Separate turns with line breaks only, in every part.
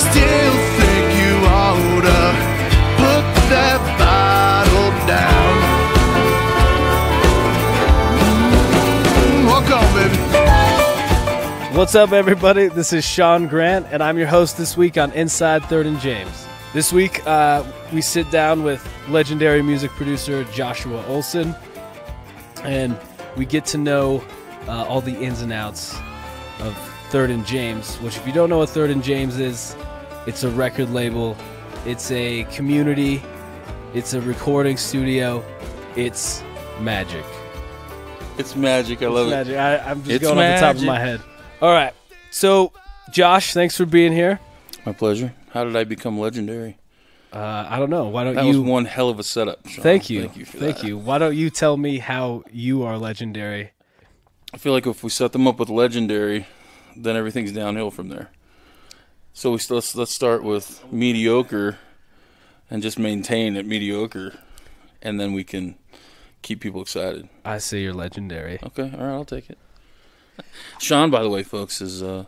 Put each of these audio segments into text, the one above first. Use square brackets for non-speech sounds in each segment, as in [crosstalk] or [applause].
still think you put that bottle down. Mm, Walk on, baby.
What's up, everybody? This is Sean Grant, and I'm your host this week on Inside Third and James. This week, uh, we sit down with legendary music producer Joshua Olsen, and we get to know uh, all the ins and outs of Third and James. Which, if you don't know what Third and James is, it's a record label, it's a community, it's a recording studio, it's magic.
It's magic. I love
It's
it.
magic. I, I'm just
It's
going off the top of my head. All right. So, Josh, thanks for being here.
My pleasure. How did I become legendary?
Uh, I don't know. Why don't
That
you?
was one hell of a setup. Sean.
Thank you.
Thank you. For
Thank
that.
you. Why don't you tell me how you are legendary?
I feel like if we set them up with legendary, then everything's downhill from there. So we let's let's start with mediocre, and just maintain at mediocre, and then we can keep people excited.
I say you're legendary.
Okay, all right, I'll take it. Sean, by the way, folks, is uh,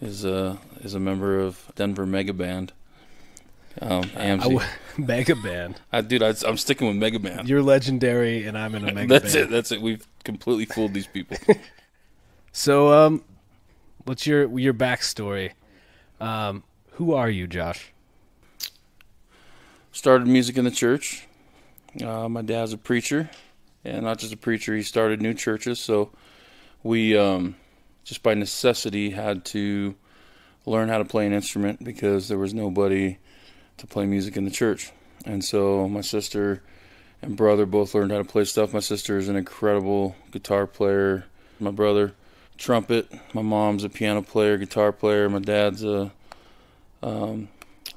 is uh, is a member of Denver Mega Band. Um,
I
AMC. [laughs]
mega band.
I, dude, I, I'm sticking with Mega Band.
You're legendary, and I'm in a mega
That's
band.
it. That's it. We've completely fooled these people. [laughs]
So, um, what's your your backstory? Um, who are you, Josh?
started music in the church. Uh, my dad's a preacher, and not just a preacher. He started new churches, so we um, just by necessity had to learn how to play an instrument because there was nobody to play music in the church. And so my sister and brother both learned how to play stuff. My sister is an incredible guitar player. My brother, trumpet. My mom's a piano player, guitar player. My dad's a um,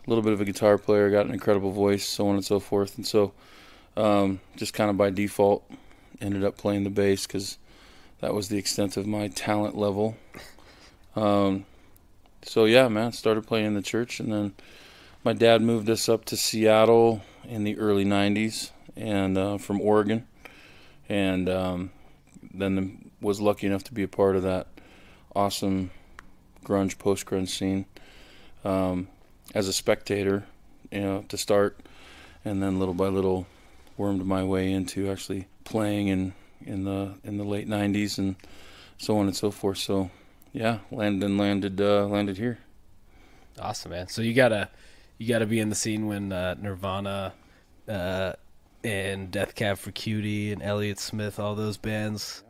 little bit of a guitar player, got an incredible voice, so on and so forth. And so, um, just kind of by default, ended up playing the bass because that was the extent of my talent level. Um, so yeah, man, started playing in the church, and then my dad moved us up to Seattle in the early '90s, and uh, from Oregon, and um, then was lucky enough to be a part of that awesome grunge post grunge scene um, as a spectator, you know, to start, and then little by little wormed my way into actually playing in in the in the late '90s and so on and so forth. So, yeah, landed and landed uh, landed here.
Awesome, man. So you gotta you gotta be in the scene when uh, Nirvana uh, and Death Cab for Cutie and Elliott Smith, all those bands.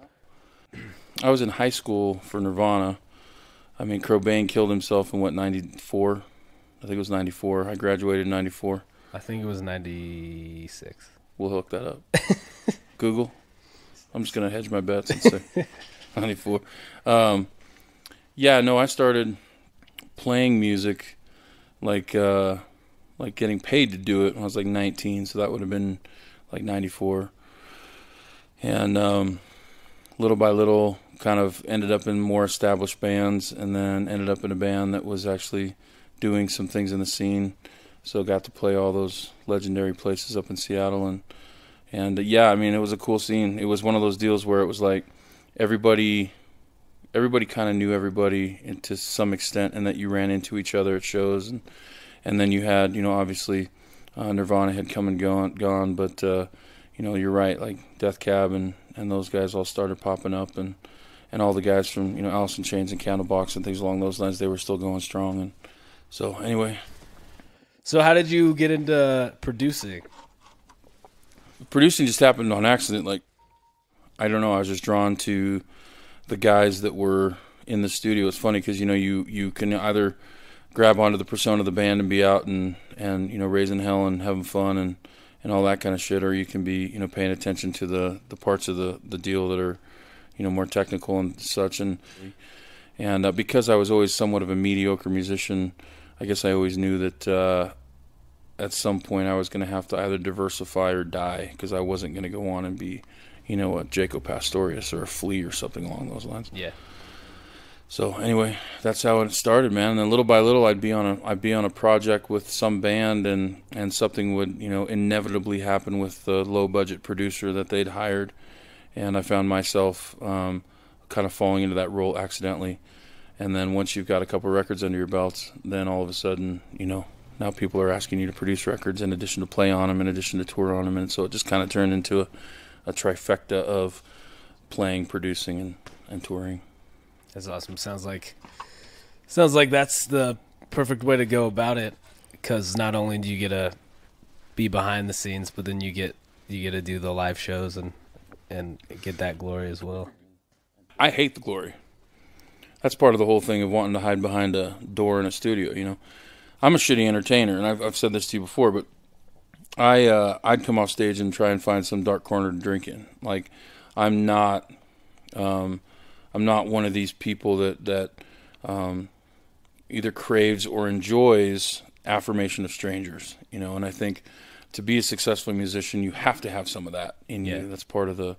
I was in high school for Nirvana. I mean, Cobain killed himself in what '94. I think it was '94. I graduated in '94.
I think it was '96.
We'll hook that up. [laughs] Google. I'm just gonna hedge my bets and say [laughs] 94. Um, yeah, no, I started playing music, like uh, like getting paid to do it when I was like 19. So that would have been like 94. And um, little by little, kind of ended up in more established bands, and then ended up in a band that was actually doing some things in the scene. So got to play all those legendary places up in Seattle, and and uh, yeah, I mean it was a cool scene. It was one of those deals where it was like everybody everybody kind of knew everybody to some extent, and that you ran into each other at shows, and and then you had you know obviously uh, Nirvana had come and gone, gone, but uh, you know you're right, like Death Cab and and those guys all started popping up, and and all the guys from you know Alice in Chains and Candlebox and things along those lines, they were still going strong, and so anyway,
So how did you get into producing?
producing just happened on accident. Like, I don't know. I was just drawn to the guys that were in the studio. It's funny because you know you you can either grab onto the persona of the band and be out and and you know raising hell and having fun and and all that kind of shit, or you can be you know paying attention to the the parts of the the deal that are you know more technical and such. And and uh, because I was always somewhat of a mediocre musician, I guess I always knew that. Uh, at some point I was going to have to either diversify or die because I wasn't going to go on and be, you know, a Jaco Pastorius or a Flea or something along those lines.
Yeah.
So anyway, that's how it started, man. And then little by little, I'd be on a I'd be on a project with some band, and and something would you know inevitably happen with the low budget producer that they'd hired, and I found myself um, kind of falling into that role accidentally, and then once you've got a couple records under your belts, then all of a sudden, you know, now people are asking you to produce records in addition to play on them, in addition to tour on them, and so it just kind of turned into a, a trifecta of playing, producing, and, and touring.
That's awesome. Sounds like sounds like that's the perfect way to go about it because not only do you get to be behind the scenes, but then you get you get to do the live shows and and get that glory as well.
I hate the glory. That's part of the whole thing of wanting to hide behind a door in a studio. You know, I'm a shitty entertainer, and I've, I've said this to you before, but I uh, I'd come off stage and try and find some dark corner to drink in. Like, I'm not um, I'm not one of these people that that um, either craves or enjoys affirmation of strangers. You know, and I think to be a successful musician, you have to have some of that in
Yeah.
you. That's part of the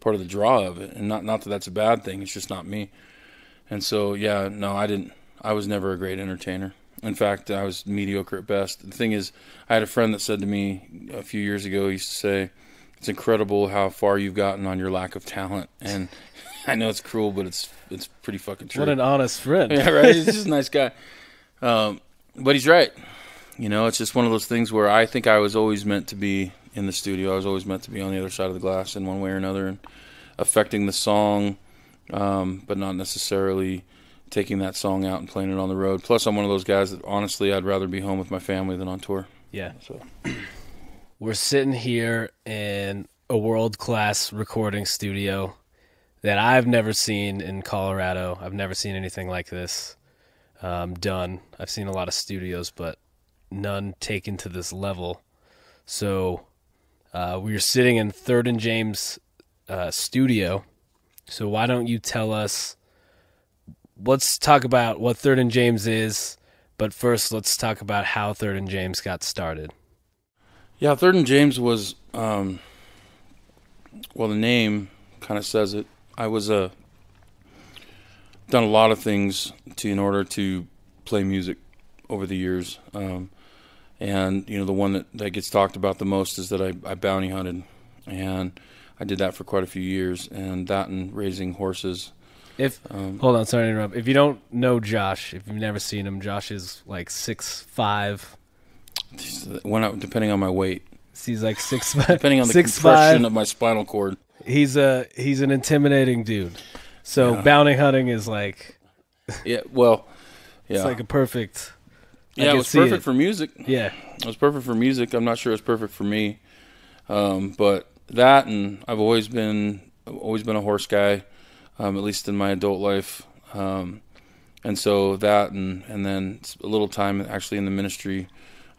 part of the draw of it, and not not that that's a bad thing. It's just not me. And so, yeah, no, I didn't. I was never a great entertainer. In fact, I was mediocre at best. The thing is, I had a friend that said to me a few years ago. He used to say, "It's incredible how far you've gotten on your lack of talent." And [laughs] I know it's cruel, but it's it's pretty fucking true.
What an honest friend.
Yeah, right. He's just a [laughs] nice guy. Um, but he's right. You know, it's just one of those things where I think I was always meant to be in the studio. I was always meant to be on the other side of the glass in one way or another and affecting the song, um, but not necessarily taking that song out and playing it on the road. Plus, I'm one of those guys that honestly I'd rather be home with my family than on tour.
Yeah.
So
We're sitting here in a world class recording studio that I've never seen in Colorado. I've never seen anything like this um, done. I've seen a lot of studios, but none taken to this level. So uh, we are sitting in Third and James uh, studio. So why don't you tell us? Let's talk about what Third and James is, but first let's talk about how Third and James got started.
Yeah, Third and James was, um, well, the name kind of says it. I was uh, done a lot of things to in order to play music over the years, um, and you know the one that, that gets talked about the most is that I, I bounty hunted, and I did that for quite a few years, and that and raising horses.
If
Um,
hold on, sorry to interrupt. If you don't know Josh, if you've never seen him, Josh is like six five.
When I, depending on my weight,
He's like six five.
depending on the
six
compression
five.
of my spinal cord.
He's a he's an intimidating dude. So
Yeah.
bounty hunting is like [laughs]
Yeah, well, yeah,
it's like a perfect.
Yeah, it was perfect
it.
for music.
Yeah,
It was perfect for music. I'm not sure it was perfect for me, um, but that and I've always been always been a horse guy, um, at least in my adult life, um, and so that and and then a little time actually in the ministry.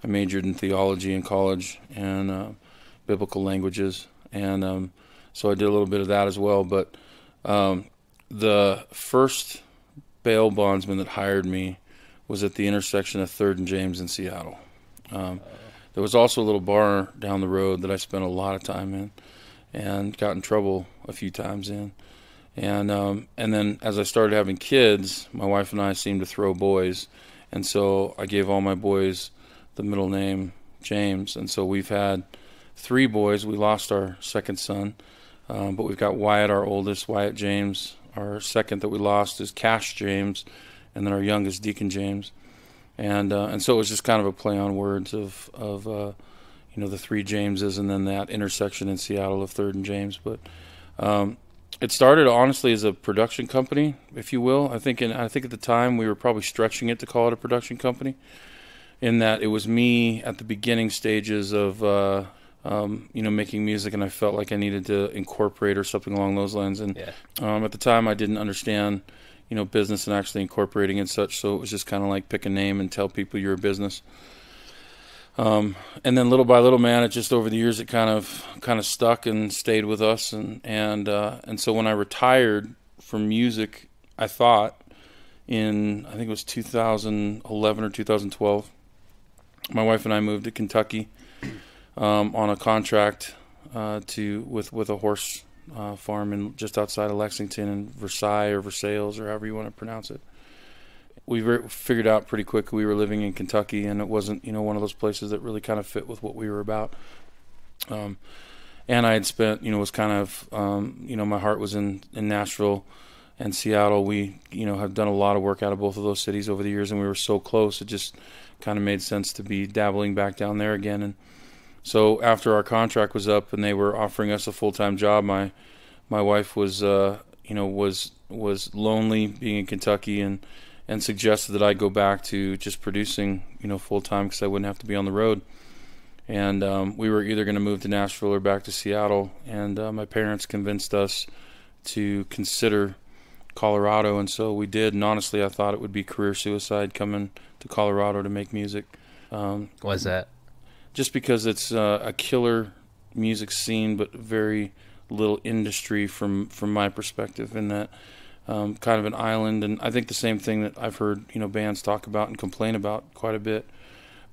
I majored in theology in college and uh, biblical languages, and um, so I did a little bit of that as well. But um, the first bail bondsman that hired me was at the intersection of Third and James in Seattle. Um, there was also a little bar down the road that I spent a lot of time in, and got in trouble a few times in. And um, and then as I started having kids, my wife and I seemed to throw boys, and so I gave all my boys the middle name James. And so we've had three boys. We lost our second son, um, but we've got Wyatt, our oldest, Wyatt James. Our second that we lost is Cash James, and then our youngest Deacon James. And uh, and so it was just kind of a play on words of of uh, you know the three Jameses, and then that intersection in Seattle of Third and James. But um, it started honestly as a production company, if you will. I think in, I think at the time we were probably stretching it to call it a production company, in that it was me at the beginning stages of uh, um, you know making music, and I felt like I needed to incorporate or something along those lines. And
yeah.
um, at the time, I didn't understand, you know, business and actually incorporating and such. So it was just kind of like pick a name and tell people you're a business. Um, and then little by little, man, it just over the years it kind of kind of stuck and stayed with us. And and uh, and so when I retired from music, I thought in I think it was 2011 or 2012, my wife and I moved to Kentucky um, on a contract uh, to with with a horse uh, farm in just outside of Lexington in Versailles or Versailles or however you want to pronounce it. We re- figured out pretty quick we were living in Kentucky and it wasn't you know one of those places that really kind of fit with what we were about. Um, and I had spent you know was kind of um, you know my heart was in in Nashville and Seattle. We you know have done a lot of work out of both of those cities over the years, and we were so close. It just kind of made sense to be dabbling back down there again. And so after our contract was up and they were offering us a full time job, my my wife was uh, you know was was lonely being in Kentucky and and suggested that I go back to just producing you know full time because I wouldn't have to be on the road. And um, we were either going to move to Nashville or back to Seattle. And uh, my parents convinced us to consider Colorado, and so we did. And honestly, I thought it would be career suicide coming to Colorado to make music. Um,
Why's that?
Just because it's uh, a killer music scene, but very little industry from from my perspective. In that, um, kind of an island, and I think the same thing that I've heard you know bands talk about and complain about quite a bit,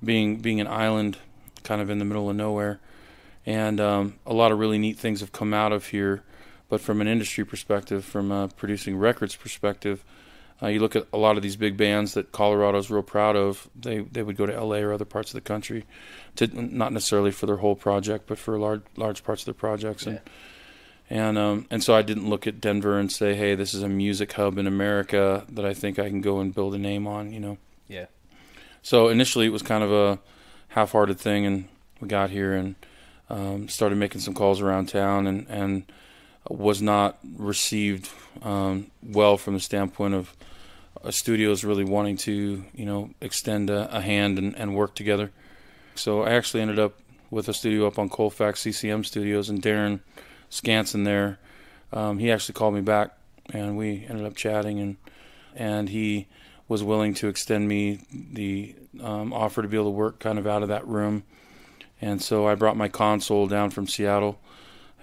being being an island, kind of in the middle of nowhere, and um, a lot of really neat things have come out of here. But from an industry perspective, from a producing records perspective, uh, you look at a lot of these big bands that Colorado's real proud of. They they would go to L.A. or other parts of the country, to not necessarily for their whole project, but for large large parts of their projects. And and um, and so I didn't look at Denver and say, hey, this is a music hub in America that I think I can go and build a name on. You know.
Yeah.
So initially it was kind of a half-hearted thing, and we got here and um, started making some calls around town, and and was not received um, well from the standpoint of uh, studios really wanting to, you know, extend a, a hand and, and, work together. So I actually ended up with a studio up on Colfax CCM Studios, and Darren Skansen there, um, he actually called me back, and we ended up chatting, and and he was willing to extend me the um, offer to be able to work kind of out of that room. And so I brought my console down from Seattle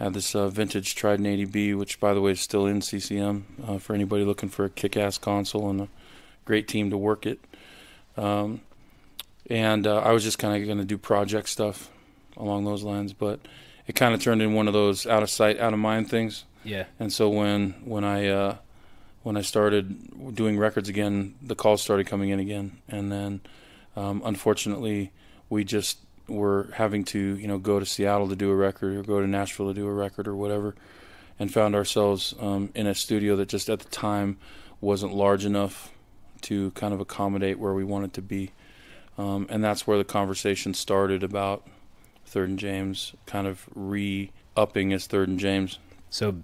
I have this uh, vintage Trident 80B, which by the way is still in CCM uh, for anybody looking for a kick-ass console and a great team to work it. Um, and uh, I was just kind of going to do project stuff along those lines, but it kind of turned in one of those out of sight, out of mind things.
Yeah.
And so when when I uh, when I started doing records again, the calls started coming in again, and then um, unfortunately we just were having to you know go to Seattle to do a record or go to Nashville to do a record or whatever, and found ourselves um, in a studio that just at the time wasn't large enough to kind of accommodate where we wanted to be, um, and that's where the conversation started about Third and James kind of re-upping as Third and James.
So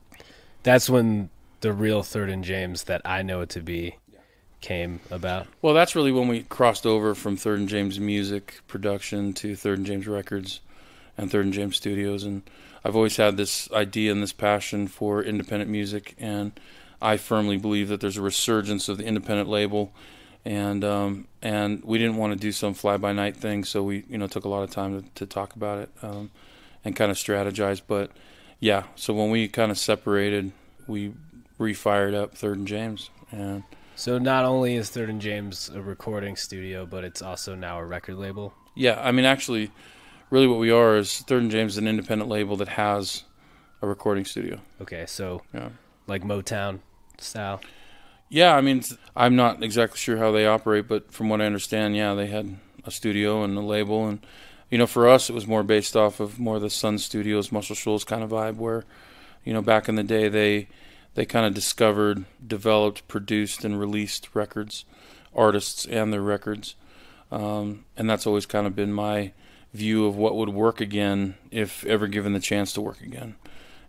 that's when the real Third and James that I know it to be came about?
Well, that's really when we crossed over from Third and James Music production to Third and James Records and Third and James Studios. And I've always had this idea and this passion for independent music, and I firmly believe that there's a resurgence of the independent label. And um, and we didn't want to do some fly by night thing, so we you know took a lot of time to, to talk about it um, and kind of strategize. But yeah, so when we kind of separated, we refired up Third and James, and
so not only is Third and James a recording studio, but it's also now a record label.
Yeah, I mean, actually, really, what we are is Third and James is an independent label that has a recording studio.
Okay, so yeah. like Motown style.
Yeah, I mean, I'm not exactly sure how they operate, but from what I understand, yeah, they had a studio and a label, and you know, for us, it was more based off of more the Sun Studios, Muscle Shoals kind of vibe, where you know, back in the day, they they kind of discovered, developed, produced, and released records, artists and their records. Um, and that's always kind of been my view of what would work again if ever given the chance to work again.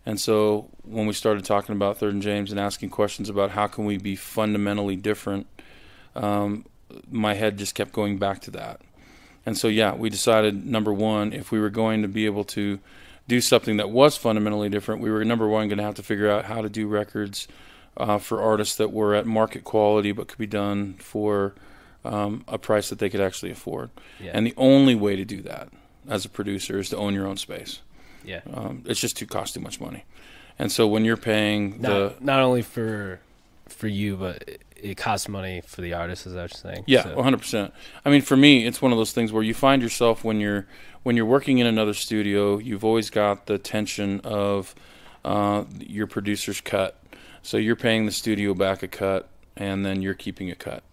And so when we started talking about Third and James and asking questions about how can we be fundamentally different, um, my head just kept going back to that. And so yeah, we decided number one, if we were going to be able to do something that was fundamentally different, we were number one going to have to figure out how to do records uh, for artists that were at market quality but could be done for um, a price that they could actually afford. Yeah. And the only way to do that as a producer is to own your own space.
Yeah,
um, it's just too cost too much money. And so when you're paying
not, the not only for for you, but it costs money for the artist. Is that what you're saying?
Yeah, so. 100%. I mean, for me, it's one of those things where you find yourself when you're when you're working in another studio, you've always got the tension of uh, your producer's cut. So you're paying the studio back a cut, and then you're keeping a cut.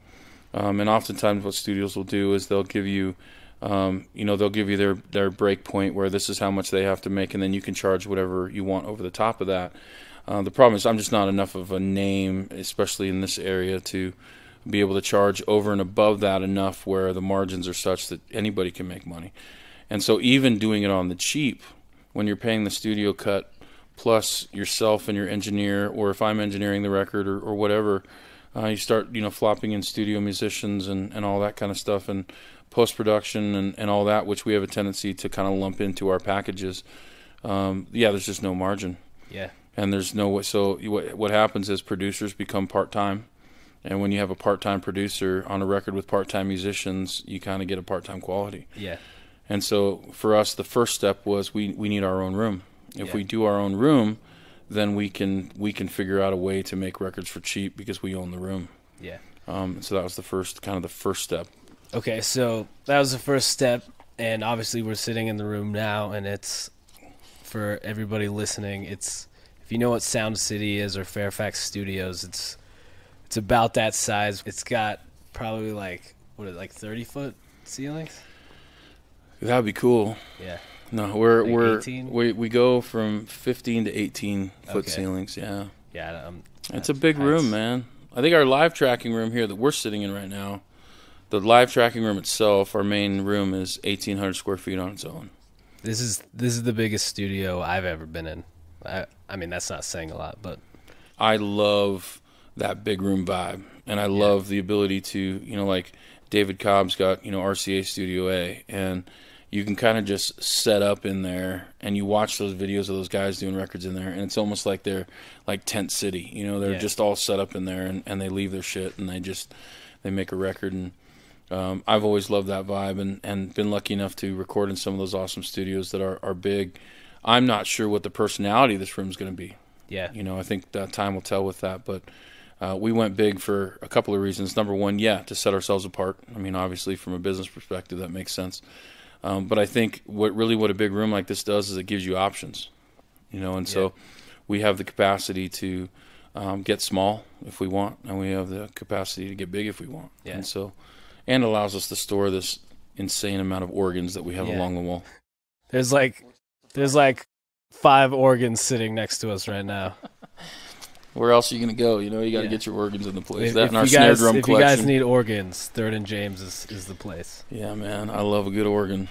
Um, and oftentimes, what studios will do is they'll give you, um, you know, they'll give you their their break point where this is how much they have to make, and then you can charge whatever you want over the top of that. Uh, the problem is I'm just not enough of a name, especially in this area, to be able to charge over and above that enough where the margins are such that anybody can make money. And so even doing it on the cheap, when you're paying the studio cut plus yourself and your engineer, or if I'm engineering the record or, or whatever, uh, you start you know flopping in studio musicians and, and all that kind of stuff and post production and, and all that, which we have a tendency to kind of lump into our packages. Um, yeah, there's just no margin.
Yeah.
And there's no way. so what what happens is producers become part time, and when you have a part time producer on a record with part time musicians, you kind of get a part time quality.
Yeah.
And so for us, the first step was we we need our own room. If
Yeah.
we do our own room, then we can we can figure out a way to make records for cheap because we own the room.
Yeah.
Um, so that was the first kind of the first step.
Okay, so that was the first step, and obviously we're sitting in the room now, and it's for everybody listening. It's if you know what Sound City is or Fairfax Studios, it's it's about that size. It's got probably like what like thirty foot ceilings.
That'd be cool.
Yeah,
No, we're
Like
we're
18?
we we go from 15 to 18 foot
Okay.
ceilings. Yeah,
yeah. Um,
it's a big room, man. I think our live tracking room here that we're sitting in right now, the live tracking room itself, our main room is 1,800 square feet on its own.
This is this is the biggest studio I've ever been in. I I mean that's not saying a lot, but
I love that big room vibe, and I love the ability to, you know, like David Cobb's got, you know, RCA Studio A, and you can kind of just set up in there, and you watch those videos of those guys doing records in there, and it's almost like they're like tent city, you know, they're
Yeah.
just all set up in there, and, and they leave their shit, and they just they make a record, and um, I've always loved that vibe, and and been lucky enough to record in some of those awesome studios that are are big. I'm not sure what the personality of this room is going to be.
yeah,
You know, I think that time will tell with that. But uh, we went big for a couple of reasons. Number one, yeah, to set ourselves apart. I mean, obviously, from a business perspective, that makes sense. Um, but I think what really what a big room like this does is it gives you options. You know, and so we have the capacity to um, get small if we want, and we have the capacity to get big if we want.
Yeah.
And so, and allows us to store this insane amount of organs that we have
Yeah.
along the wall.
there's like there's like five organs sitting next to us right now. [laughs]
Where else are you going to go? You know, you got to
Yeah.
get your organs in the place.
If,
that
if
and our
you
snare
guys,
drum
if you guys need organs, Third and James is, is the place.
Yeah, man, I love a good organ.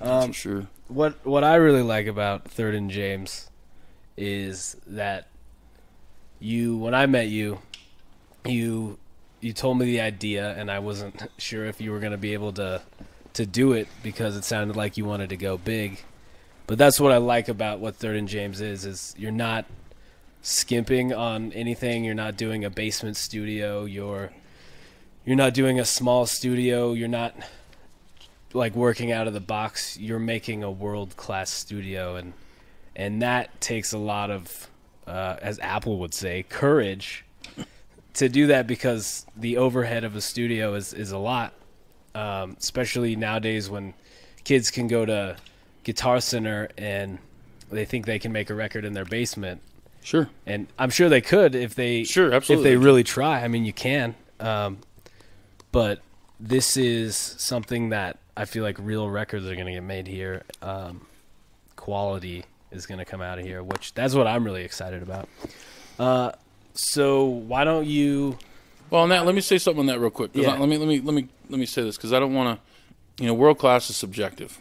That's
Um,
for sure.
what what I really like about Third and James is that you when I met you, you you told me the idea and I wasn't [laughs] sure if you were going to be able to to do it because it sounded like you wanted to go big. But that's what I like about what Third and James is is you're not skimping on anything, you're not doing a basement studio, you're you're not doing a small studio, you're not like working out of the box. You're making a world class studio. And and that takes a lot of uh, as apple would say courage to do that because the overhead of a studio is is a lot. Um, especially nowadays when kids can go to guitar center and they think they can make a record in their basement
Sure.
and i'm sure they could if they
Sure, absolutely.
if they really try i mean you can um, but this is something that I feel like real records are going to get made here. Um, quality is going to come out of here, which that's what I'm really excited about. Uh, so why don't you?
Well, on that, let me say something on that real quick.
Yeah.
I- let me let me let me let me say this because I don't want to. You know, world class is subjective,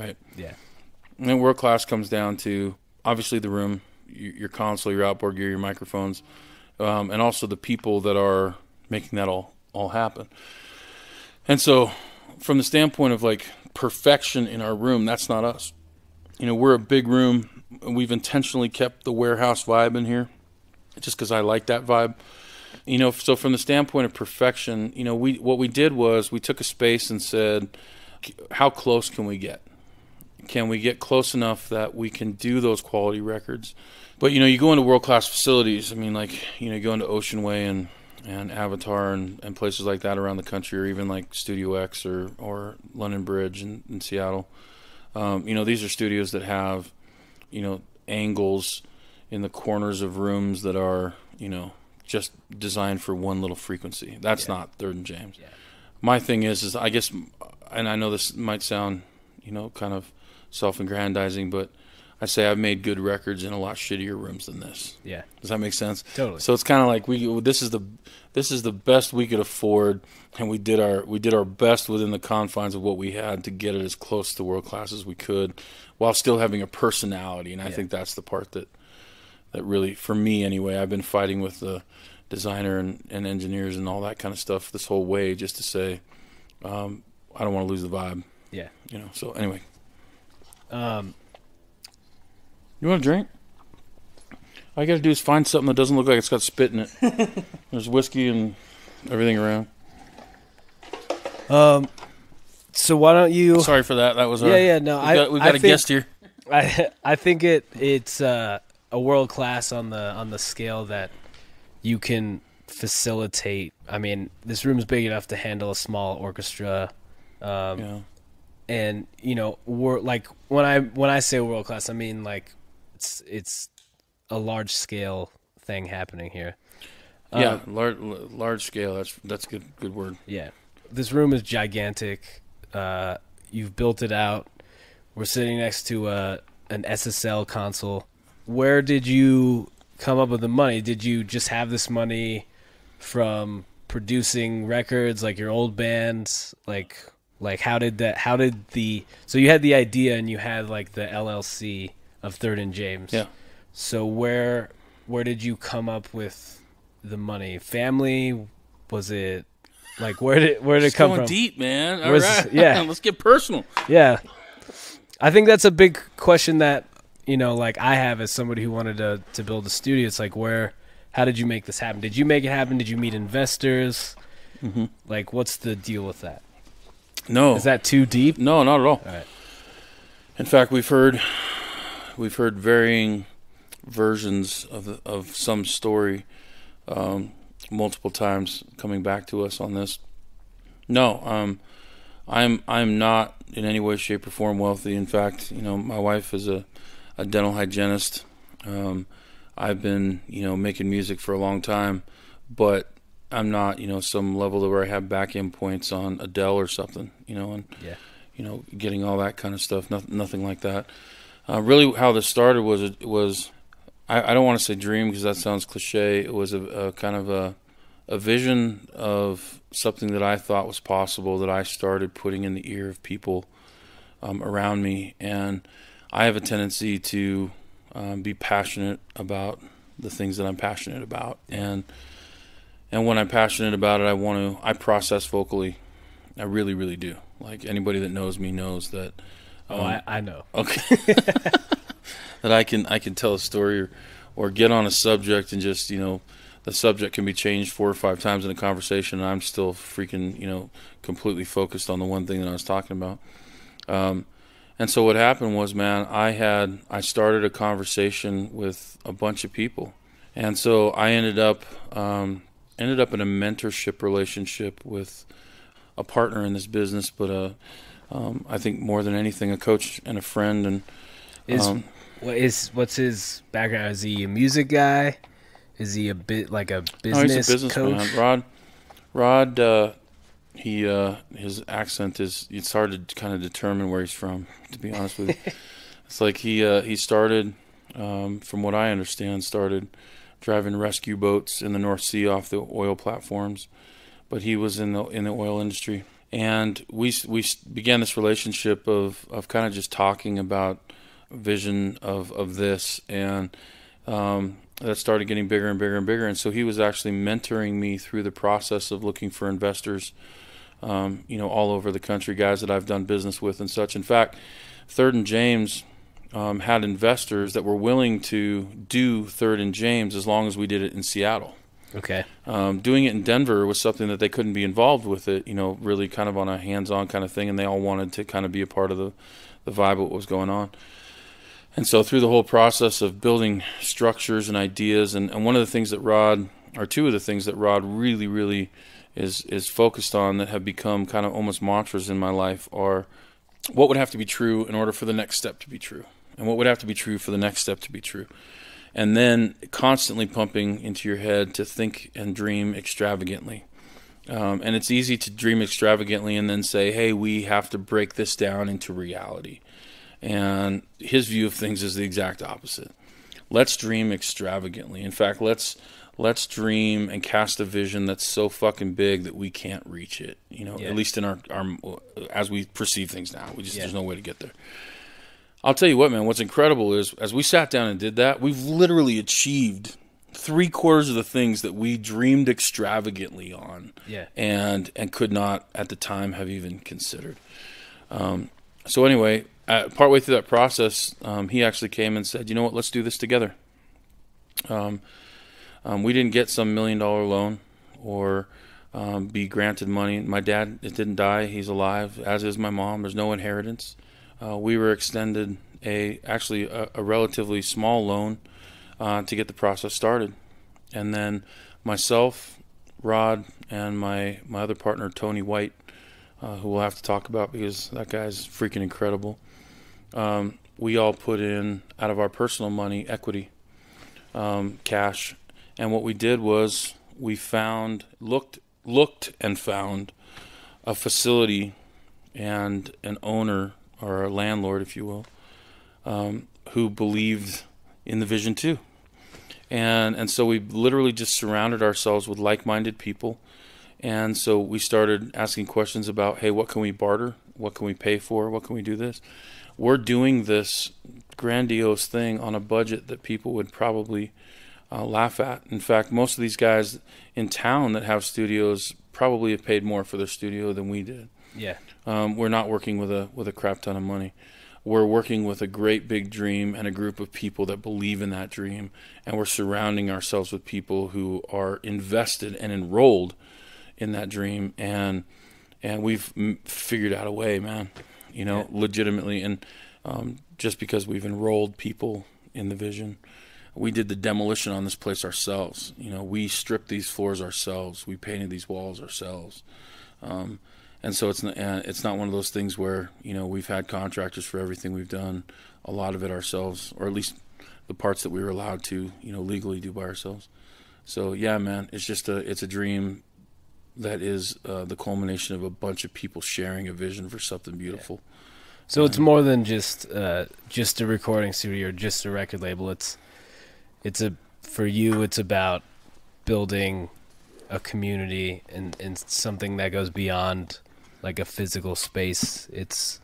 right?
Yeah,
And then world class comes down to obviously the room, your, console, your outboard gear, your microphones, um, and also the people that are making that all all happen. And so, from the standpoint of like perfection in our room, that's not us. You know, we're a big room. We've intentionally kept the warehouse vibe in here, just because I like that vibe. You know, so from the standpoint of perfection, you know, we what we did was we took a space and said, how close can we get? Can we get close enough that we can do those quality records? But you know, you go into world class facilities. I mean, like you know, you go into Ocean Way and and Avatar and, and places like that around the country, or even like Studio X or or London Bridge in, in Seattle. Um, you know, these are studios that have you know angles in the corners of rooms that are you know just designed for one little frequency. That's
Yeah.
not Third and James.
Yeah.
My thing is, is I guess, and I know this might sound, you know, kind of self-aggrandizing, but I say I've made good records in a lot shittier rooms than this.
Yeah.
Does that make sense?
Totally.
So it's kind of like we this is the this is the best we could afford, and we did our we did our best within the confines of what we had to get it as close to world class as we could, while still having a personality. And I
Yeah.
think that's the part that that really, for me anyway, I've been fighting with the designer and, and engineers and all that kind of stuff this whole way, just to say, um, I don't want to lose the vibe.
Yeah.
You know. So anyway,
Um,
you want a drink? All you got to do is find something that doesn't look like it's got spit in it. [laughs] There's whiskey and everything around.
um, so why don't you?
Sorry for that. That was our,
Yeah, yeah, no,
We've
I-
got, we've got a
think-
guest here.
I I think it it's uh, a world class on the on the scale that you can facilitate. I mean, this room's big enough to handle a small orchestra. Um,
Yeah.
And you know wor- like when i when i say world class i mean like it's it's a large scale thing happening here
Yeah,
Um,
large, large scale. That's that's good. Good word.
yeah this room is gigantic uh you've built it out we're sitting next to uh an ssl console where did you come up with the money did you just have this money from producing records like your old bands like like how did that how did the so you had the idea and you had like the llc of third and james
Yeah.
so where where did you come up with the money family was it like where did where did it come
going
from
deep, man. All right.
yeah. [laughs]
Let's get personal.
yeah i think that's a big question that you know like i have as somebody who wanted to to build a studio it's like where how did you make this happen did you make it happen did you meet investors
Mm-hmm.
like what's the deal with that
No.
is that too deep
No, not at all.
All right.
In fact, we've heard we've heard varying versions of the, of some story um, multiple times coming back to us on this. No, um, I'm I'm not in any way, shape, or form wealthy. In fact, you know, my wife is a, a dental hygienist. Um, I've been you know making music for a long time, but I'm not you know some level where I have back end points on Adele or something. You know, and
yeah
you know, getting all that kind of stuff. Nothing, nothing like that. Uh, really, how this started was it was. I, I don't want to say dream because that sounds cliche. It was a, a kind of a a vision of something that I thought was possible that I started putting in the ear of people um, around me, and I have a tendency to um, be passionate about the things that I'm passionate about, and and when I'm passionate about it, I want to I process vocally. I really, really do. Like anybody that knows me knows that.
oh
um,
I, I know
Okay. [laughs] that I can I can tell a story or, or get on a subject and just you know the subject can be changed four or five times in a conversation and I'm still freaking you know completely focused on the one thing that I was talking about. Um, and so what happened was, man, I had I started a conversation with a bunch of people, and so I ended up um, ended up in a mentorship relationship with a partner in this business, but a um, I think more than anything, a coach and a friend, and
is
um,
what is what's his background is he a music guy is he a bit like a business,
Oh, he's a businessman. Rod, Rod, uh, he uh, his accent is it's hard to kind of determine where he's from. To be honest with you, [laughs] it's like he uh, he started, um, from what I understand, started driving rescue boats in the North Sea off the oil platforms, but he was in the in the oil industry, and we we began this relationship of of kind of just talking about vision of of this and. Um, that started getting bigger and bigger and bigger. And so he was actually mentoring me through the process of looking for investors, um, you know, all over the country, guys that I've done business with and such. In fact, Third and James um, had investors that were willing to do Third and James as long as we did it in Seattle.
okay
Um, doing it in Denver was something that they couldn't be involved with it, you know, really kind of on a hands-on kind of thing, and they all wanted to kind of be a part of the, the vibe of what was going on. And so through the whole process of building structures and ideas, and, and one of the things that Rod, or two of the things that Rod really, really is is focused on that have become kind of almost mantras in my life are what would have to be true in order for the next step to be true, and what would have to be true for the next step to be true, and then constantly pumping into your head to think and dream extravagantly. Um, and it's easy to dream extravagantly and then say, "Hey, we have to break this down into reality." and his view of things is the exact opposite. Let's dream extravagantly. In fact, let's let's dream and cast a vision that's so fucking big that we can't reach it. You know,
Yeah.
at least in our, our as we perceive things now. We just
Yeah.
there's no way to get there. I'll tell you what, man. What's incredible is as we sat down and did that, we've literally achieved three quarters of the things that we dreamed extravagantly on
Yeah.
and and could not at the time have even considered. Um, so anyway, uh, partway through that process, um, he actually came and said, "You know what? Let's do this together." Um, um, we didn't get some million dollar loan or um, be granted money. My dad it didn't die; he's alive, as is my mom. There's no inheritance. Uh, we were extended a actually a, a relatively small loan uh, to get the process started, and then myself, Rod, and my my other partner Tony White, uh, who we'll have to talk about because that guy's freaking incredible. Um, we all put in out of our personal money equity, um, cash, and what we did was we found looked looked and found a facility and an owner or a landlord, if you will, um, who believed in the vision too. And and so we literally just surrounded ourselves with like-minded people. And so we started asking questions about, hey, what can we barter? What can we pay for? What can we do this? We're doing this grandiose thing on a budget that people would probably uh, laugh at. In fact, most of these guys in town that have studios probably have paid more for their studio than we did.
Yeah.
Um, we're not working with a with a crap ton of money. We're working with a great big dream and a group of people that believe in that dream, and we're surrounding ourselves with people who are invested and enrolled in that dream, and and we've m- figured out a way, man. You know, legitimately, and um, just because we've enrolled people in the vision, we did the demolition on this place ourselves. You know, we stripped these floors ourselves. We painted these walls ourselves. Um, and so it's not, uh, it's not one of those things where you know we've had contractors for everything we've done a lot of it ourselves or at least the parts that we were allowed to you know legally do by ourselves so yeah man it's just a it's a dream that is uh, the culmination of a bunch of people sharing a vision for something beautiful
So it's more than just uh, just a recording studio or just a record label. It's it's a for you. It's about building a community and, and something that goes beyond like a physical space. It's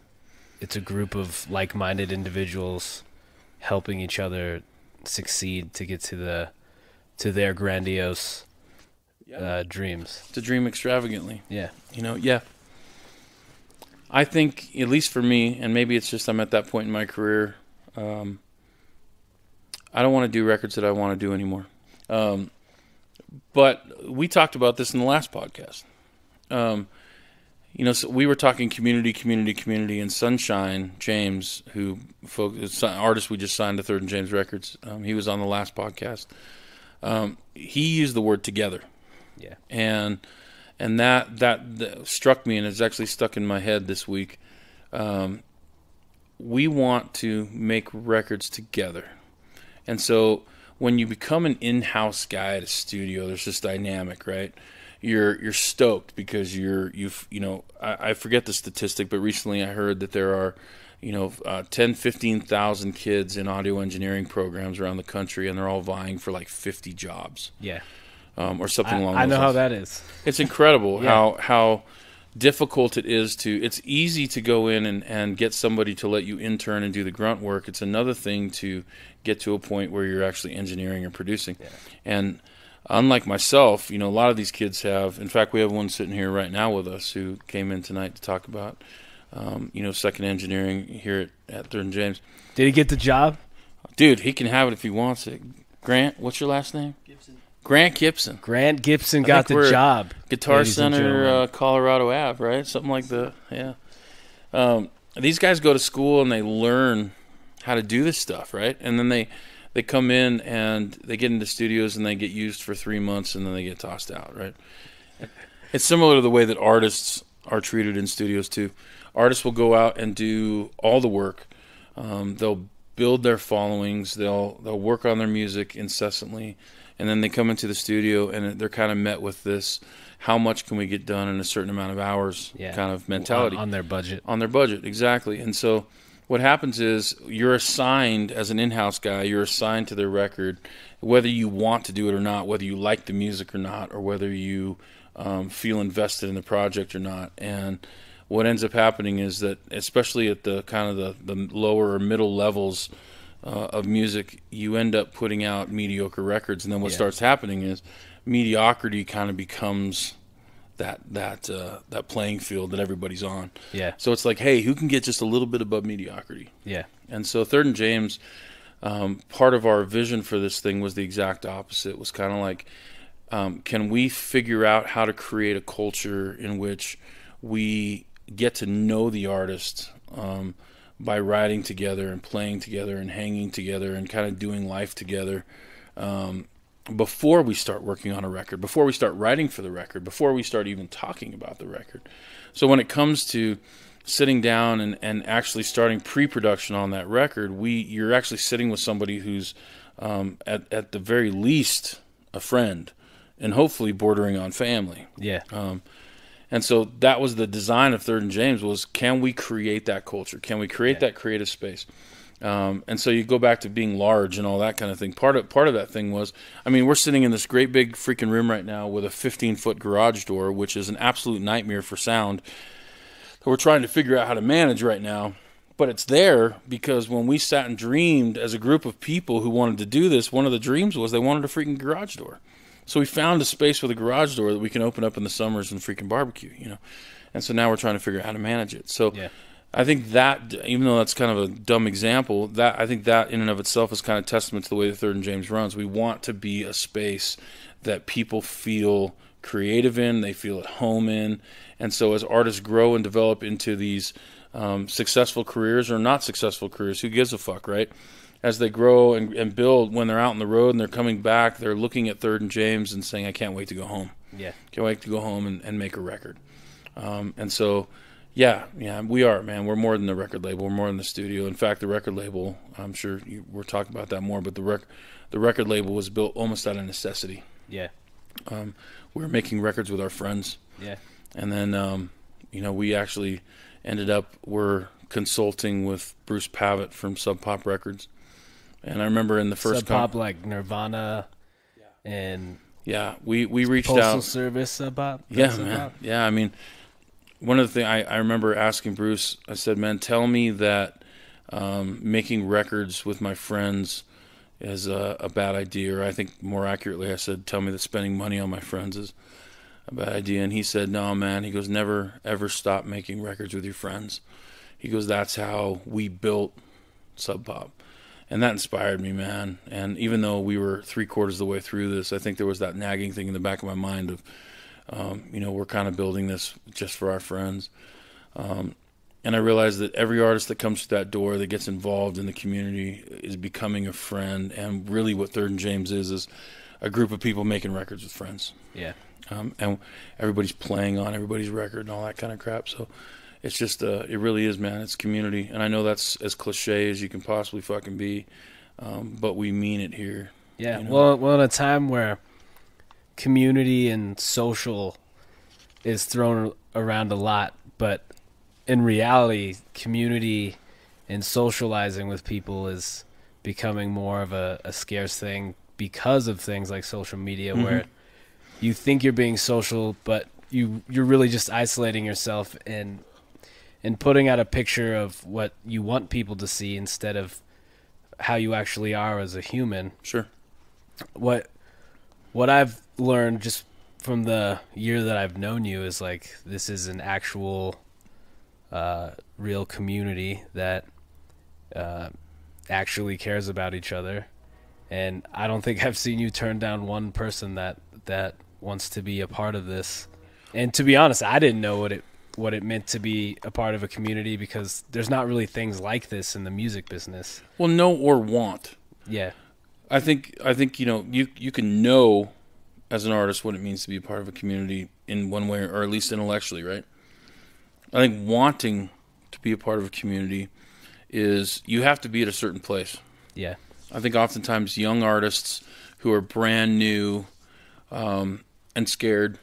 it's a group of like-minded individuals helping each other succeed to get to the to their grandiose uh, dreams.
to dream extravagantly
Yeah.
you know yeah i think at least for me and maybe it's just i'm at that point in my career um, i don't want to do records that i want to do anymore um, but we talked about this in the last podcast um, you know so we were talking community community community and sunshine james who an artist we just signed to third and james records um, he was on the last podcast um, he used the word together
Yeah.
and and that, that that struck me and it's actually stuck in my head this week. Um, we want to make records together, and so when you become an in-house guy at a studio, there's this dynamic, right? You're you're stoked because you're you've you know I, I forget the statistic, but recently I heard that there are you know uh, 10 15,000 kids in audio engineering programs around the country and they're all vying for like 50 jobs
Yeah.
um, or something
I,
along
I know how that is.
It's incredible [laughs]
Yeah.
how how difficult it is to. It's easy to go in and, and get somebody to let you intern and do the grunt work. It's another thing to get to a point where you're actually engineering and producing. And unlike myself, you know, a lot of these kids have. In fact, we have one sitting here right now with us who came in tonight to talk about, um, you know, second engineering here at, at Third and James.
Did he get the job?
Dude, he can have it if he wants it. Grant, what's your last name?
Gibson.
Grant Gibson.
Grant Gibson
I
got the job.
Guitar Center, uh, Colorado Ave, right? Something like that. Yeah. Um, these guys go to school and they learn how to do this stuff, right? And then they they come in and they get into studios and they get used for three months and then they get tossed out, right? It's similar to the way that artists are treated in studios too. Artists will go out and do all the work. Um, they'll build their followings. They'll they'll work on their music incessantly, and then they come into the studio and they're kind of met with this: how much can we get done in a certain amount of hours?
Yeah.
kind of mentality
on, on their budget.
on their budget exactly and so what happens is you're assigned as an in-house guy you're assigned to their record whether you want to do it or not whether you like the music or not or whether you um, feel invested in the project or not and what ends up happening is that especially at the kind of the, the lower or middle levels uh, of music you end up putting out mediocre records and then what
Yeah.
starts happening is mediocrity kind of becomes that that uh, that playing field that everybody's on
Yeah.
so it's like, hey, who can get just a little bit above mediocrity?
Yeah.
And so Third and James, um, part of our vision for this thing was the exact opposite. It was kind of like, um, can we figure out how to create a culture in which we get to know the artist um, by writing together and playing together and hanging together and kind of doing life together um, before we start working on a record, before we start writing for the record, before we start even talking about the record. So when it comes to sitting down and, and actually starting pre-production on that record, we you're actually sitting with somebody who's um, at at the very least a friend, and hopefully bordering on family.
Yeah.
And so that was the design of Third and James was can we create that culture? Can we create
Yeah.
that creative space? Um, and so you go back to being large and all that kind of thing. Part of part of that thing was, I mean, we're sitting in this great big freaking room right now with a 15 foot garage door, which is an absolute nightmare for sound. That we're trying to figure out how to manage right now. But it's there because when we sat and dreamed as a group of people who wanted to do this, one of the dreams was they wanted a freaking garage door. So we found a space with a garage door that we can open up in the summers and freaking barbecue, you know. And so now we're trying to figure out how to manage it. So
Yeah.
I think that, even though that's kind of a dumb example, that I think that in and of itself is kind of testament to the way the Third and James runs. We want to be a space that people feel creative in, they feel at home in, and so as artists grow and develop into these um, successful careers or not successful careers, who gives a fuck, right? As they grow and, and build, when they're out on the road and they're coming back, they're looking at Third and James and saying, "I can't wait to go home."
Yeah.
Can't wait to go home and, and make a record. Um, and so, yeah, yeah, we are, man. We're more than the record label. We're more than the studio. In fact, the record label, I'm sure you, we're talking about that more, but the rec- the record label was built almost out of necessity.
Yeah.
We were making records with our friends.
Yeah.
And then, um, you know, we actually ended up, we're consulting with Bruce Pavitt from Sub Pop Records. And I remember in the first
Sub
com-
Pop like Nirvana yeah. and
yeah, we, we reached out
Postal
out.
Service Sub Pop.
Yeah,
Sub
man. Yeah, I mean, one of the things I, I remember asking Bruce, I said, "Man, tell me that um, making records with my friends is a, a bad idea." Or I think more accurately, I said, "Tell me that spending money on my friends is a bad idea." And he said, "No, man." He goes, "Never ever stop making records with your friends." He goes, "That's how we built Sub Pop." And that inspired me, man. And even though we were three quarters of the way through this, I think there was that nagging thing in the back of my mind of, um, you know, we're kind of building this just for our friends. Um, and I realized that every artist that comes through that door that gets involved in the community is becoming a friend. And really, what Third and James is is a group of people making records with friends.
Yeah.
Um, and everybody's playing on everybody's record and all that kind of crap. So it's just, uh, it really is, man. It's community. And I know that's as cliche as you can possibly fucking be, um, but we mean it here.
Yeah.
you know?
Well, well, in a time where community and social is thrown around a lot, but in reality, community and socializing with people is becoming more of a, a scarce thing because of things like social media, mm-hmm. where you think you're being social, but you you're really just isolating yourself and and putting out a picture of what you want people to see instead of how you actually are as a human
Sure.
what what I've learned just from the year that I've known you is like this is an actual uh, real community that uh, actually cares about each other, and I don't think I've seen you turn down one person that that wants to be a part of this. And to be honest, I didn't know what it what it meant to be a part of a community because there's not really things like this in the music business.
Well, know or want.
Yeah,
I think I think you know you you can know as an artist what it means to be a part of a community in one way or at least intellectually, right? I think wanting to be a part of a community is you have to be at a certain place.
yeah,
I think oftentimes young artists who are brand new um, and scared,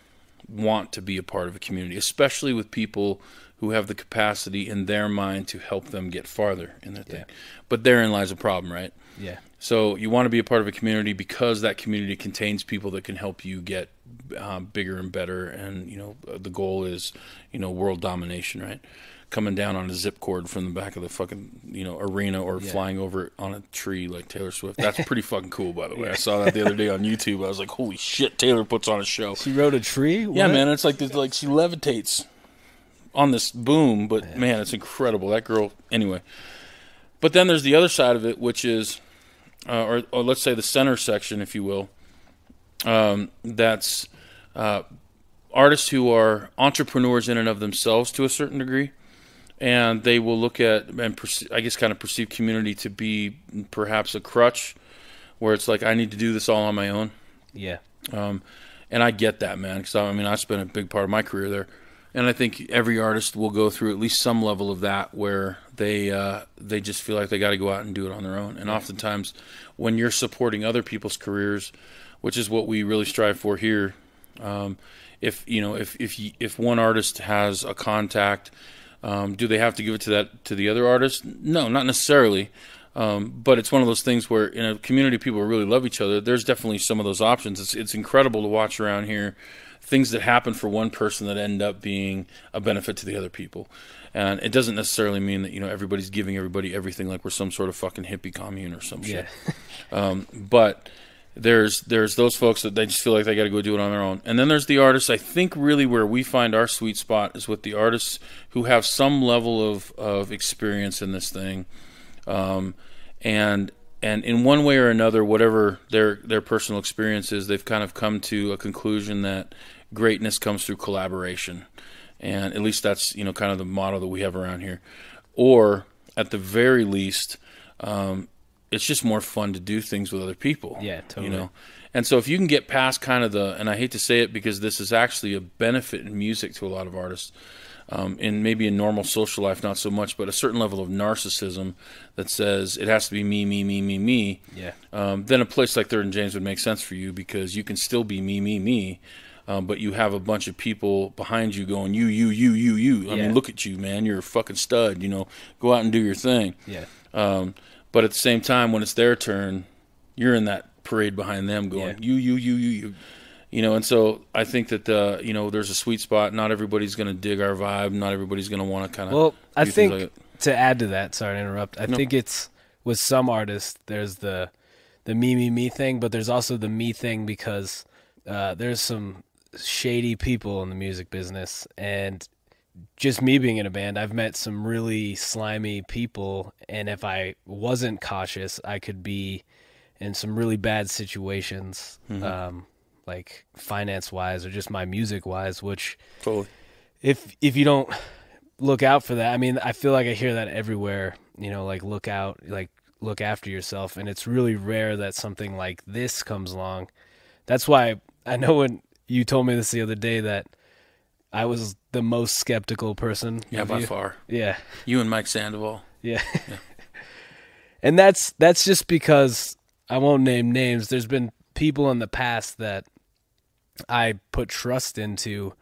want to be a part of a community, especially with people who have the capacity in their mind to help them get farther in their thing. But therein lies a problem, right?
Yeah.
So you want to be a part of a community because that community contains people that can help you get um, bigger and better. And you know, the goal is you know world domination, right? Coming down on a zip cord from the back of the fucking you know arena or
Yeah.
flying over on a tree like Taylor Swift. That's [laughs] pretty fucking cool, by the way. I saw that the other day on [laughs] YouTube. I was like, holy shit, Taylor puts on a show.
She rode a tree.
Yeah, man, it's like this, like she levitates on this boom, but man, it's incredible. That girl, anyway. But then there's the other side of it, which is, uh, or, or let's say the center section, if you will. Um, that's uh, artists who are entrepreneurs in and of themselves to a certain degree, and they will look at and perce- I guess kind of perceive community to be perhaps a crutch, where it's like I need to do this all on my own.
Yeah.
Um, and I get that, man, because I mean, I spent a big part of my career there, and I think every artist will go through at least some level of that where they uh, they just feel like they got to go out and do it on their own. And oftentimes, when you're supporting other people's careers, which is what we really strive for here, um, if you know if if you, if one artist has a contact, um, do they have to give it to that to the other artist? No, not necessarily. Um, but it's one of those things where in a community people really love each other. There's definitely some of those options. It's it's incredible to watch around here things that happen for one person that end up being a benefit to the other people. And it doesn't necessarily mean that you know everybody's giving everybody everything like we're some sort of fucking hippie commune or some shit.
Yeah. [laughs]
Um, but there's there's those folks that they just feel like they got to go do it on their own, and then there's the artists. I think really where we find our sweet spot is with the artists who have some level of of experience in this thing, um, and and in one way or another, whatever their their personal experience is, they've kind of come to a conclusion that greatness comes through collaboration, and at least that's you know kind of the model that we have around here, or at the very least. Um, it's just more fun to do things with other people.
Yeah, totally.
You know, and so if you can get past kind of the, and I hate to say it because this is actually a benefit in music to a lot of artists, um, in maybe in normal social life not so much, but a certain level of narcissism that says it has to be me, me, me, me, me.
Yeah.
Um, then a place like Third and James would make sense for you because you can still be me, me, me. Um, but you have a bunch of people behind you going, you, you, you, you, you. I
Yeah.
mean, look at you, man. You're a fucking stud. You know, go out and do your thing.
Yeah.
Um, but at the same time, when it's their turn, you're in that parade behind them going,
Yeah.
you, you, you, you, you. You know, and so I think that uh, you know there's a sweet spot. Not everybody's going to dig our vibe. Not everybody's going to want to kind of.
Well, I think
like
to add to that, sorry to interrupt. I
No.
think it's with some artists there's the the me me me thing, but there's also the me thing because uh, there's some shady people in the music business, and just me being in a band, I've met some really slimy people, and if I wasn't cautious, I could be in some really bad situations,
Mm-hmm.
um, like finance wise or just my music wise, which
totally.
if if you don't look out for that, I mean, I feel like I hear that everywhere. You know, like look out, like look after yourself, and it's really rare that something like this comes along. That's why I know when you told me this the other day that I was the most skeptical person.
Yeah, by
you.
far.
Yeah,
You and Mike Sandoval.
yeah. [laughs] and that's that's just because I won't name names. There's been people in the past that I put trust into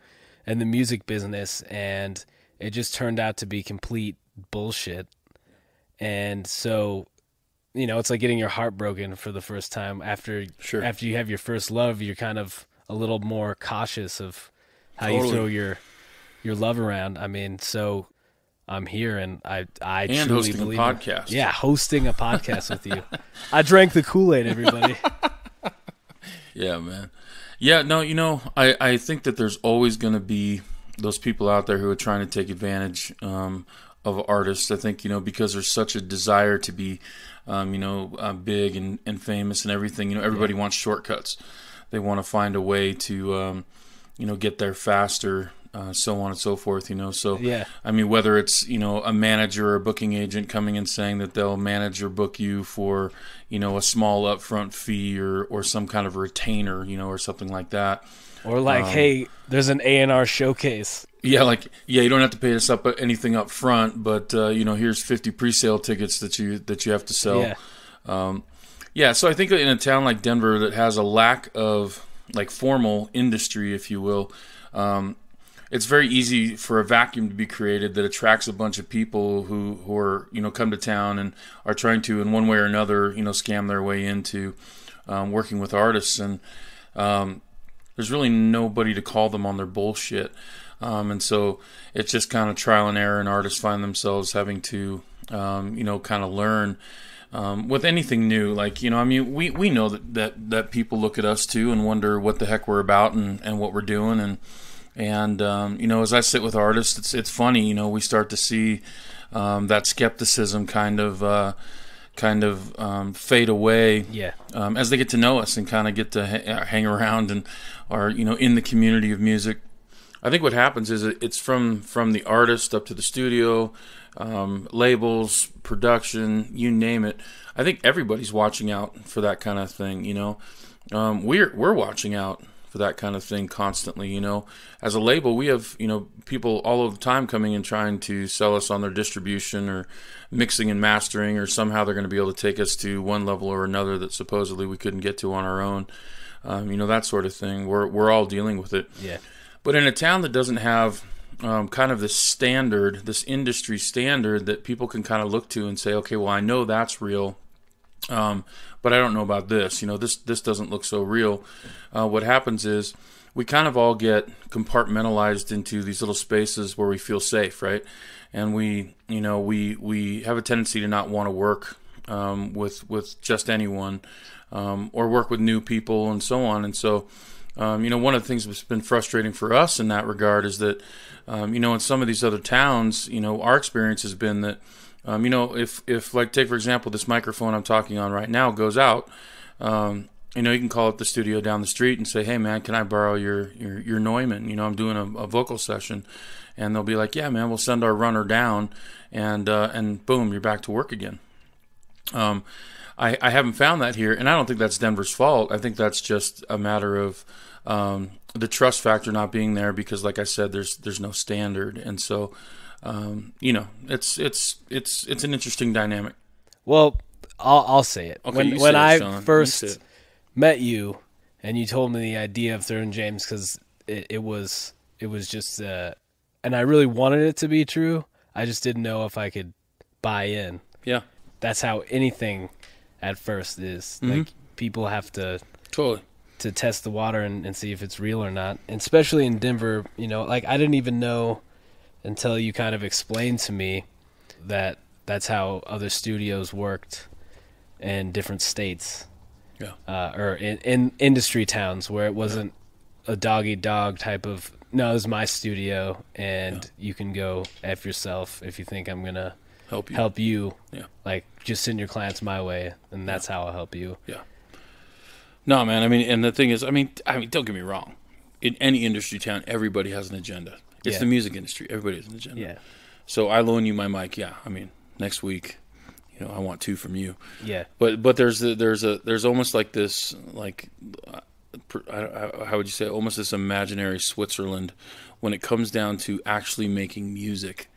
in the music business and it just turned out to be complete bullshit. And so, you know, it's like getting your heart broken for the first time after
Sure.
after you have your first love, you're kind of a little more cautious of how you
Totally.
throw your your love around. I mean, so I'm here and I I
And
truly believe it.
podcast.
Yeah, hosting a podcast with you. I drank the Kool-Aid, everybody. [laughs]
Yeah, man. Yeah, no, you know, I, I think that there's always going to be those people out there who are trying to take advantage um, of artists. I think, you know, because there's such a desire to be, um, you know, uh, big and, and famous and everything, you know, everybody wants shortcuts. They want to find a way to, um, you know, get there faster, uh, so on and so forth, you know. So,
Yeah.
I mean, whether it's you know a manager or a booking agent coming and saying that they'll manage or book you for you know a small upfront fee or or some kind of retainer, you know, or something like that.
Or like,
Um,
hey, there's an A&R showcase.
Yeah, like yeah, you don't have to pay us up anything up front, but uh, you know, here's 50 pre-sale tickets that you that you have to sell.
Yeah.
Um, Yeah, so I think in a town like Denver that has a lack of like formal industry, if you will, um, it's very easy for a vacuum to be created that attracts a bunch of people who, who are you know come to town and are trying to in one way or another you know scam their way into um, working with artists. And um, there's really nobody to call them on their bullshit. Um, and so it's just kind of trial and error and artists find themselves having to um, you know kind of learn um, with anything new. Like you know i mean we, we know that, that that people look at us too and wonder what the heck we're about and, and what we're doing. And and um, you know, as I sit with artists, it's it's funny. You know, we start to see um, that skepticism kind of uh, kind of um, fade away.
Yeah.
Um, as they get to know us and kind of get to ha- hang around and are you know in the community of music. I think what happens is it's from from the artist up to the studio, um, labels, production, you name it. I think everybody's watching out for that kind of thing. You know, um, we're we're watching out for that kind of thing constantly. You know, as a label, we have you know people all of the time coming and trying to sell us on their distribution or mixing and mastering, or somehow they're going to be able to take us to one level or another that supposedly we couldn't get to on our own. Um, you know that sort of thing. We're we're all dealing with it.
Yeah.
But in a town that doesn't have um, kind of this standard, this industry standard that people can kind of look to and say, okay, well, I know that's real. Um, but I don't know about this. You know, this this doesn't look so real. Uh, what happens is we kind of all get compartmentalized into these little spaces where we feel safe, right? And we, you know, we we have a tendency to not want to work um, with with just anyone, um, or work with new people and so on. And so, um, you know, one of the things that's been frustrating for us in that regard is that, um, you know, in some of these other towns, you know, our experience has been that um, you know, if if like take for example this microphone I'm talking on right now goes out, um, you know, you can call up the studio down the street and say, "Hey, man, can I borrow your your, your Neumann? You know, I'm doing a, a vocal session," and they'll be like, "Yeah, man, we'll send our runner down," and uh, and boom, you're back to work again. Um, I, I haven't found that here, and I don't think that's Denver's fault. I think that's just a matter of um, the trust factor not being there because, like I said, there's there's no standard, and so um, you know, it's it's it's it's an interesting dynamic.
Well, I'll I'll say it.
Okay,
when
you
when
it,
I
Sean.
First
it.
met you and you told me the idea of and James because it, it was it was just uh, and I really wanted it to be true. I just didn't know if I could buy in.
Yeah,
That's how anything at first is.
Mm-hmm.
Like people have to
totally.
to test the water and, and see if it's real or not. And especially in Denver, you know, like I didn't even know until you kind of explained to me that that's how other studios worked in different states
Yeah,
uh, or in, in industry towns where it wasn't a doggy dog type of no, is my studio and you can go F yourself if you think I'm gonna
help you.
help you.
Yeah.
Like just send your clients my way and that's how I'll help you.
Yeah. No, man. I mean, and the thing is, I mean, I mean, don't get me wrong. In any industry town, everybody has an agenda. It's
Yeah.
the music industry. Everybody has an agenda.
Yeah.
So I loan you my mic. Yeah. I mean, next week, you know, I want two from you.
Yeah.
But but there's a, there's a there's almost like this like how would you say almost this imaginary Switzerland when it comes down to actually making music.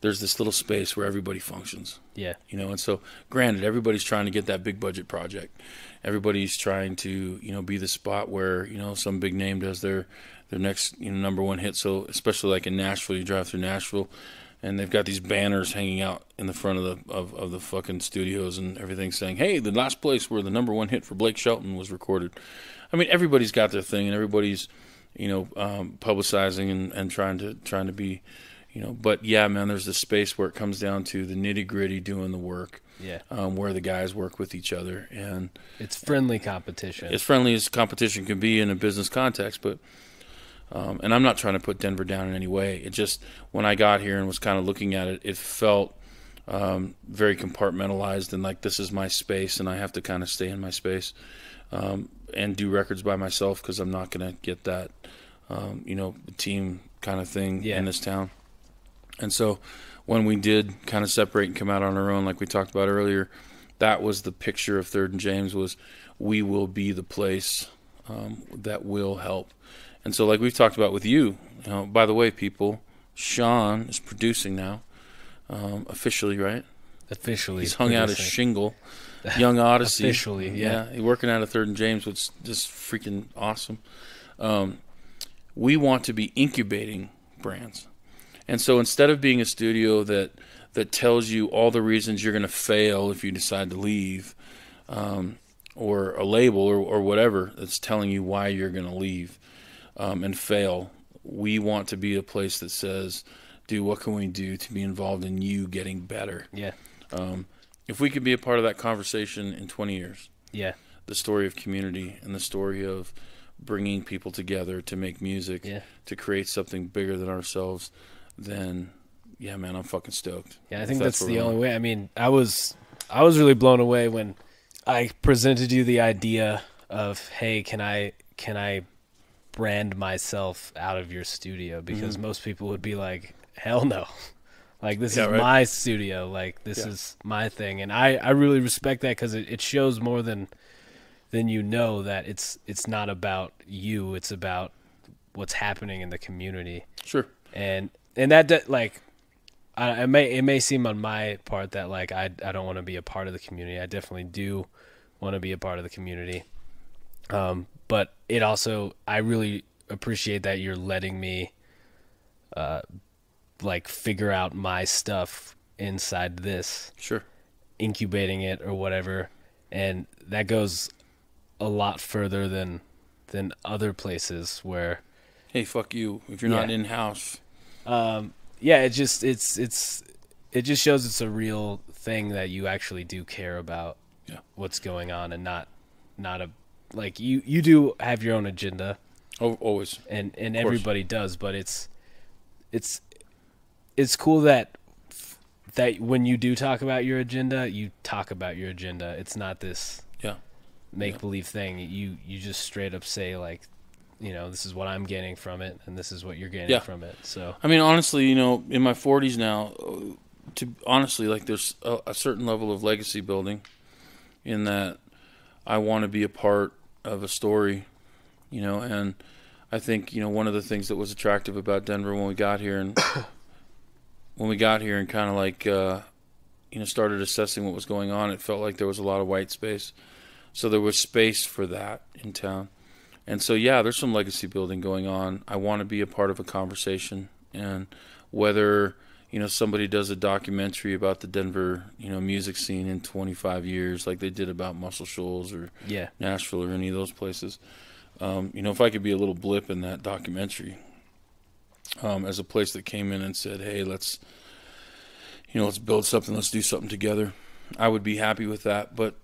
There's this little space where everybody functions
Yeah.
you know and so granted everybody's trying to get that big budget project everybody's trying to you know be the spot where you know some big name does their their next you know number one hit so especially like in nashville you drive through nashville and they've got these banners hanging out in the front of the of, of the fucking studios and everything saying hey the last place where the number one hit for blake shelton was recorded i mean everybody's got their thing and everybody's you know um, publicizing and, and trying to trying to be you know but yeah man there's this space where it comes down to the nitty gritty doing the work
Yeah.
um, where the guys work with each other and
It's friendly competition.
as friendly as competition can be in a business context but um, and i'm not trying to put denver down in any way it just when i got here and was kind of looking at it it felt um, very compartmentalized and like this is my space and i have to kind of stay in my space um, and do records by myself because i'm not going to get that um, you know team kind of thing
Yeah.
in this town and so when we did kind of separate and come out on our own, like we talked about earlier, that was the picture of Third and James was we will be the place um, that will help. And so, like we've talked about with you, you know, by the way, people, Sean is producing now, um, officially, right?
officially.
He's hung out a shingle. Young [laughs] Odyssey.
Officially, yeah.
He's working out of Third and James, which is just freaking awesome. Um, we want to be incubating brands. And so instead of being a studio that that tells you all the reasons you're going to fail if you decide to leave, um, or a label or, or whatever that's telling you why you're going to leave um, and fail, we want to be a place that says, "Dude, what can we do to be involved in you getting better?"
Yeah.
Um, if we could be a part of that conversation in 20 years,
Yeah.
the story of community and the story of bringing people together to make music,
Yeah.
to create something bigger than ourselves, then yeah, man, I'm fucking stoked.
Yeah, I think that's,
where
the only way. I mean, I was I was really blown away when I presented you the idea of, "Hey, can I can I brand myself out of your studio?" Because most people would be like, "Hell no." [laughs] Like this
Mm-hmm. Yeah,
is
right.
my studio. Like this
Yeah.
is my thing, and I, I really respect that because it, it shows more than than you know that it's it's not about you. It's about what's happening in the community
Sure.
and and that like I, it may it may seem on my part that like I I don't want to be a part of the community. I definitely do want to be a part of the community. Um, but it also I really appreciate that you're letting me uh like figure out my stuff inside this,
Sure.
incubating it or whatever, and that goes a lot further than than other places where
Hey, fuck you. If you're not in house,
um yeah it just it's it's it just shows it's a real thing that you actually do care about
Yeah.
what's going on and not not a like you you do have your own agenda
al- always.
and and everybody does but it's it's it's cool that that when you do talk about your agenda you talk about your agenda it's not this
Yeah.
make believe thing you you just straight up say like you know this is what i'm getting from it and this is what you're getting
Yeah.
from it so
I mean, honestly, you know, in my 40s now, uh, to honestly, like, there's a, a certain level of legacy building in that I want to be a part of a story, you know, and I think, you know, one of the things that was attractive about Denver when we got here and [coughs] when we got here and kind of like, uh, you know, started assessing what was going on, it felt like there was a lot of white space. So there was space for that in town. And so, yeah, there's some legacy building going on. I want to be a part of a conversation, and whether you know somebody does a documentary about the Denver, you know, music scene in 25 years, like they did about Muscle Shoals or
yeah
Nashville or any of those places. Um, you know, if I could be a little blip in that documentary, um, as a place that came in and said, "Hey, let's, you know, let's build something, let's do something together," I would be happy with that. But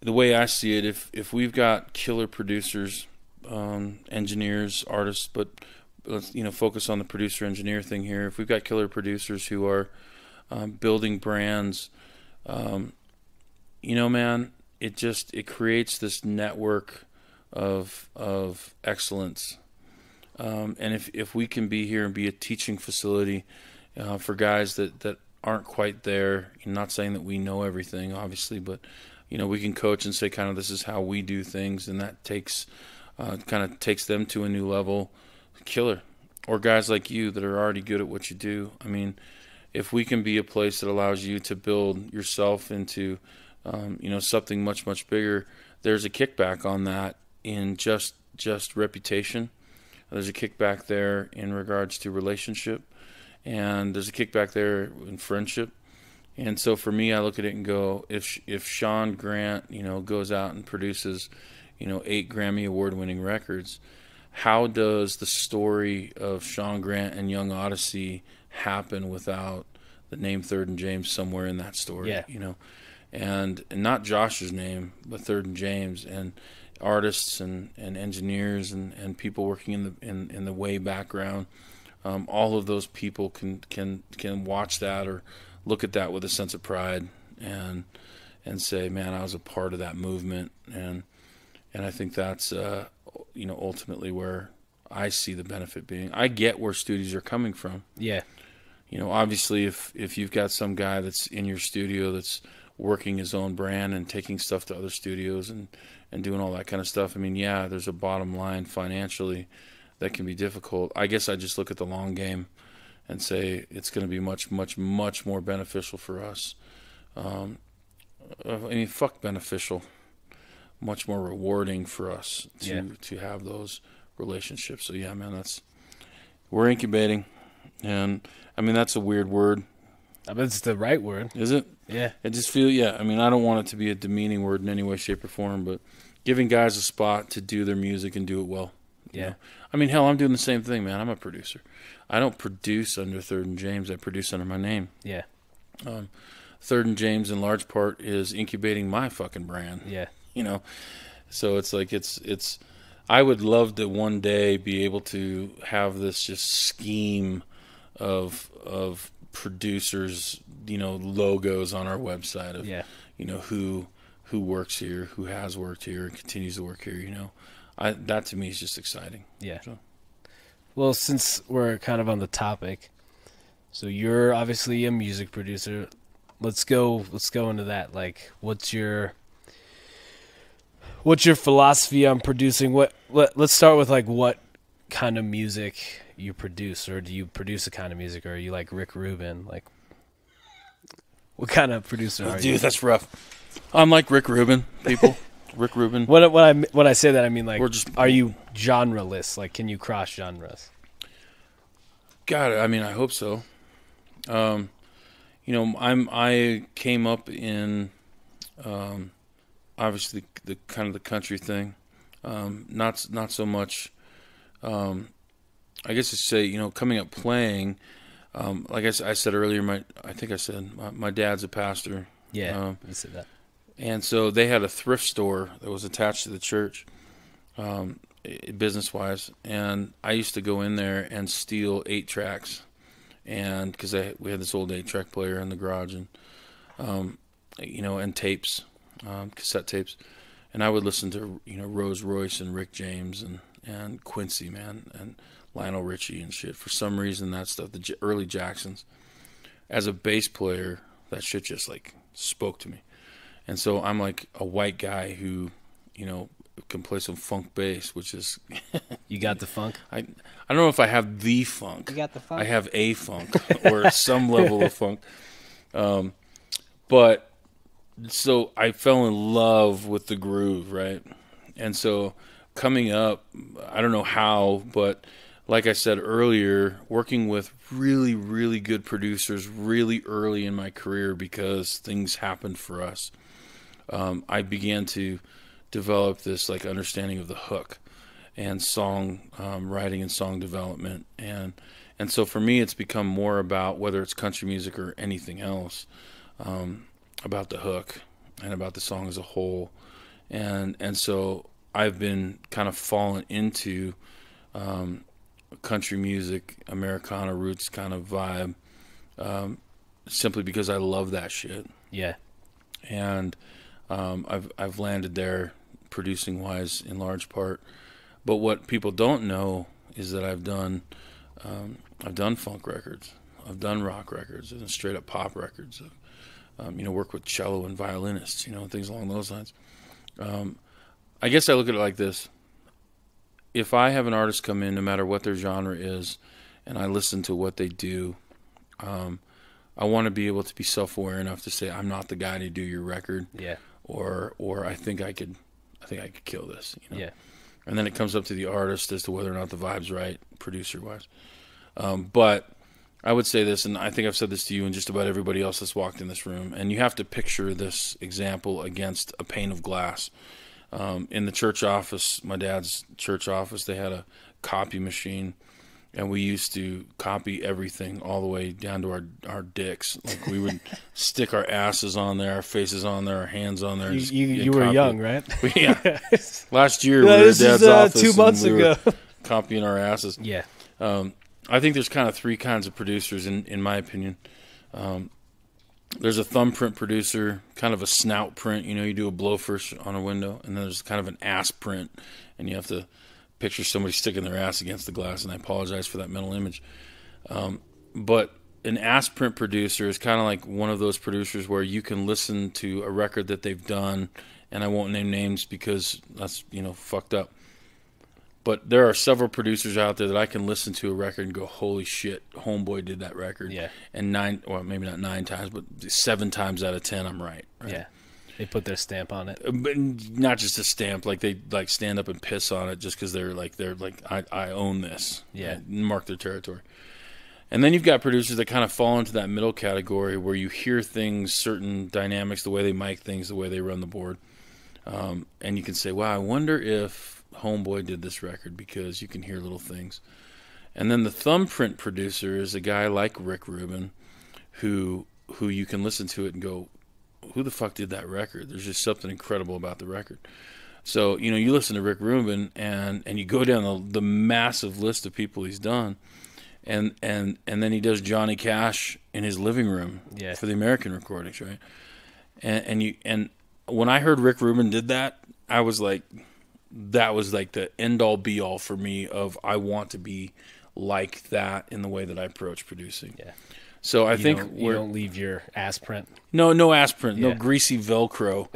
the way I see it, if if we've got killer producers, um, engineers, artists, but let's you know focus on the producer engineer thing here. If we've got killer producers who are um, building brands, um, you know, man, it just it creates this network of of excellence. Um, and if if we can be here and be a teaching facility uh, for guys that that aren't quite there, I'm not saying that we know everything, obviously, but you know we can coach and say kind of this is how we do things, and that takes uh, kind of takes them to a new level. Killer, or guys like you that are already good at what you do. I mean, if we can be a place that allows you to build yourself into um, you know something much much bigger there's a kickback on that in just just reputation there's a kickback there in regards to relationship and there's a kickback there in friendship and so for me I look at it and go if if Sean Grant you know goes out and produces you know eight Grammy award winning records how does the story of Sean Grant and Young Odyssey happen without the name Third and James somewhere in that story
Yeah.
you know and, and not Josh's name, but Third and James, and artists and, and engineers and, and people working in the in, in the way background. Um, all of those people can can can watch that or look at that with a sense of pride and and say, man, I was a part of that movement, and and I think that's uh, you know ultimately where I see the benefit being. I get where studios are coming from.
Yeah.
You know obviously if if you've got some guy that's in your studio that's working his own brand and taking stuff to other studios and and doing all that kind of stuff i mean yeah there's a bottom line financially that can be difficult. I guess i just look at the long game and say it's going to be much much much more beneficial for us. Um, i mean fuck beneficial much more rewarding for us to
Yeah.
to have those relationships. So yeah, man, that's we're incubating, and I mean that's a weird word,
I mean, it's the right word.
is it?
Yeah.
I just feel yeah. I mean I don't want it to be a demeaning word in any way, shape, or form, but giving guys a spot to do their music and do it well.
Yeah.
know? I mean hell, I'm doing the same thing, man. I'm a producer. I don't produce under Third and James. I produce under my name.
Yeah.
Um, Third and James, in large part, is incubating my fucking brand.
Yeah.
You know so it's like it's it's i would love to one day be able to have this just scheme of of producers you know logos on our website of
Yeah.
you know who who works here who has worked here and continues to work here you know i that to me is just exciting
Yeah.
So-
Well, since we're kind of on the topic, so you're obviously a music producer. Let's go. Let's go into that. Like, what's your what's your philosophy on producing? What? Let, let's start with like what kind of music you produce, or do you produce a kind of music, or are you like Rick Rubin? Like, what kind of producer are you?
dude that's rough i'm like rick rubin people [laughs] rick rubin
When when I when I say that, I mean like,
We're just-
are you genreless? Like, can you cross genres?
God, I mean, I hope so. Um, you know, I'm I came up in, um, obviously the kind of the country thing, um, not not so much. Um, I guess to say, you know, coming up playing, um, like I said earlier, my I think I said my, my dad's a pastor,
Yeah,
Um,
you said that.
and so they had a thrift store that was attached to the church, um, business wise. And I used to go in there and steal eight tracks, and because we had this old eight track player in the garage, and um, you know, and tapes, um, cassette tapes, and I would listen to you know Rose Royce and Rick James and and Quincy man and Lionel Richie and shit. For some reason, that stuff, the J- early Jacksons. As a bass player, that shit just like spoke to me. And so I'm like a white guy who, you know, can play some funk bass, which is [laughs]
You got the funk.
I I don't know if I have the funk.
You got the funk.
I have a funk [laughs] or some level of funk. Um, but so I fell in love with the groove, right? And so coming up, I don't know how, but like I said earlier, working with really, really good producers really early in my career because things happened for us. Um, I began to develop this like understanding of the hook and song um, writing and song development and and so for me it's become more about whether it's country music or anything else um, about the hook and about the song as a whole and and so I've been kind of fallen into um, country music Americana roots kind of vibe um, simply because I love that shit
Yeah,
and um, I've I've landed there producing wise in large part. But what people don't know is that I've done um, I've done funk records, I've done rock records, and straight up pop records. Um, you know, work with cello and violinists, you know, things along those lines. Um, I guess I look at it like this: if I have an artist come in, no matter what their genre is, and I listen to what they do, um, I want to be able to be self-aware enough to say I'm not the guy to do your record,
yeah,
or or I think I could, I think I could kill this. You know?
yeah,
And then it comes up to the artist as to whether or not the vibe's right, producer-wise. Um, but I would say this, and I think I've said this to you and just about everybody else that's walked in this room, and you have to picture this example against a pane of glass. Um, in the church office, my dad's church office, they had a copy machine, and we used to copy everything all the way down to our our dicks. Like we would [laughs] stick our asses on there, our faces on there, our hands on there.
You you, you were young, right? [laughs] [laughs]
yeah. Last year
Yeah,
we were
this
dad's
is uh,
office
two months
we
ago.
copying our asses.
yeah,
Um, I think there's kind of three kinds of producers, in in my opinion. Um, there's a thumbprint producer, kind of a snout print. You know, you do a blowfish on a window, and then there's kind of an ass print, and you have to picture somebody sticking their ass against the glass. And I apologize for that mental image. Um, but an ass print producer is kind of like one of those producers where you can listen to a record that they've done, and I won't name names because that's you know fucked up. But there are several producers out there that I can listen to a record and go, "Holy shit, Homeboy did that record."
Yeah.
And nine, well, maybe not nine times, but seven times out of ten, I'm right. right?
yeah, They put their stamp on it.
Uh, but not just a stamp like they like stand up and piss on it just because they're like they're like I, I own this
Yeah.
and mark their territory and then you've got producers that kind of fall into that middle category where you hear things certain dynamics the way they mic things the way they run the board um, and you can say wow i wonder if homeboy did this record because you can hear little things and then the thumbprint producer is a guy like rick rubin who who you can listen to it and go who the fuck did that record? There's just something incredible about the record. So you know, you listen to Rick Rubin and and you go down the, the massive list of people he's done, and and and then he does Johnny Cash in his living room
Yeah.
for the American recordings, right? And and you and when I heard Rick Rubin did that, I was like, that was like the end all be all for me of I want to be like that in the way that I approach producing.
Yeah.
So I
You
think
don't, you don't leave your ass print.
no, no aspirin, no
Yeah.
greasy Velcro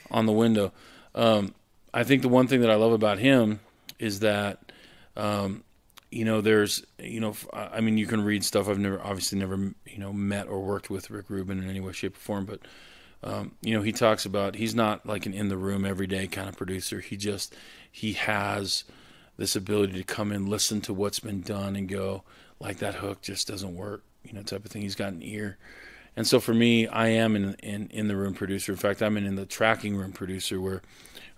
[laughs] on the window. Um, I think the one thing that I love about him is that, um, you know, there's, you know, I mean, you can read stuff. I've never, obviously, never, you know, met or worked with Rick Rubin in any way, shape, or form. But, um, you know, he talks about he's not like an in the room every day kind of producer. He just he has this ability to come in, listen to what's been done, and go like that hook just doesn't work, you know, type of thing. He's got an ear. And so for me, I am in in, in the room producer. In fact, I'm in, in the tracking room producer where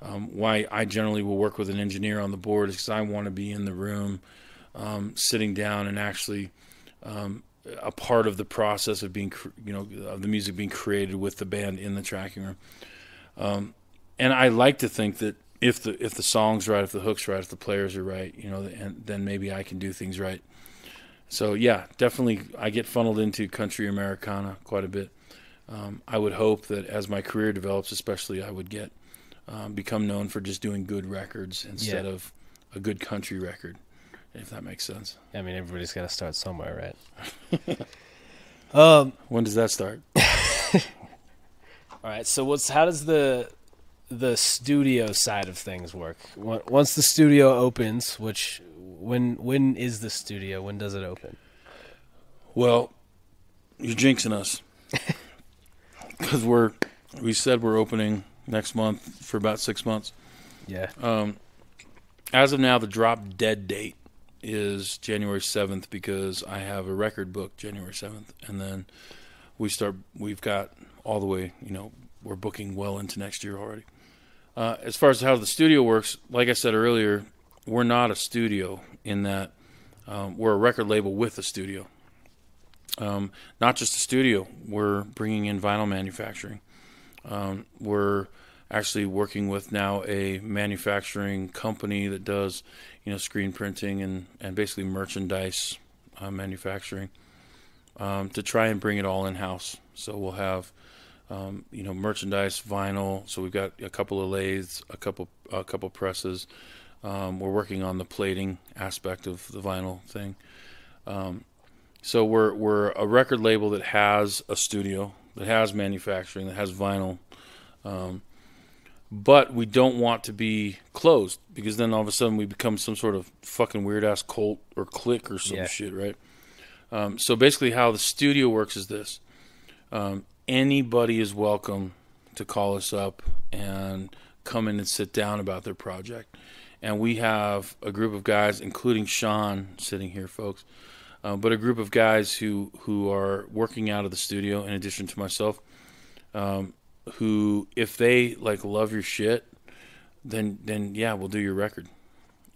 um, why I generally will work with an engineer on the board is because I want to be in the room, um, sitting down and actually um, a part of the process of being, you know, of the music being created with the band in the tracking room. Um, and I like to think that if the if the song's right, if the hook's right, if the players are right, you know, and then maybe I can do things right. So yeah, definitely, I get funneled into country Americana quite a bit. Um, I would hope that as my career develops, especially, I would get um, become known for just doing good records instead
Yeah.
of a good country record, if that makes sense.
I mean, everybody's got to start somewhere, right? [laughs] um.
When does that start? [laughs]
All right. So what's how does the the studio side of things work? Once the studio opens, which when when is the studio? When does it open?
Well, you're jinxing us [laughs] because we're we said we're opening next month for about six months.
Yeah.
Um, as of now, the drop dead date is January seventh because I have a record book January seventh, and then we start. We've got all the way. You know, we're booking well into next year already. Uh, as far as how the studio works, like I said earlier, we're not a studio in that um, we're a record label with a studio. Um, not just a studio, we're bringing in vinyl manufacturing. Um, we're actually working with now a manufacturing company that does, you know, screen printing and, and basically merchandise uh, manufacturing um, to try and bring it all in house. So we'll have, um, you know, merchandise, vinyl. So we've got a couple of lathes, a couple a couple presses. Um, we're working on the plating aspect of the vinyl thing. Um, so we're we're a record label that has a studio, that has manufacturing, that has vinyl. But we don't want to be closed because then all of a sudden we become some sort of fucking weird ass cult or clique or some
Yeah.
shit, right? Um, so basically, how the studio works is this: um, anybody is welcome to call us up and come in and sit down about their project. And we have a group of guys, including Sean, sitting here, folks, uh, but a group of guys who who are working out of the studio in addition to myself. Um, who, if they like love your shit, then then yeah, we'll do your record,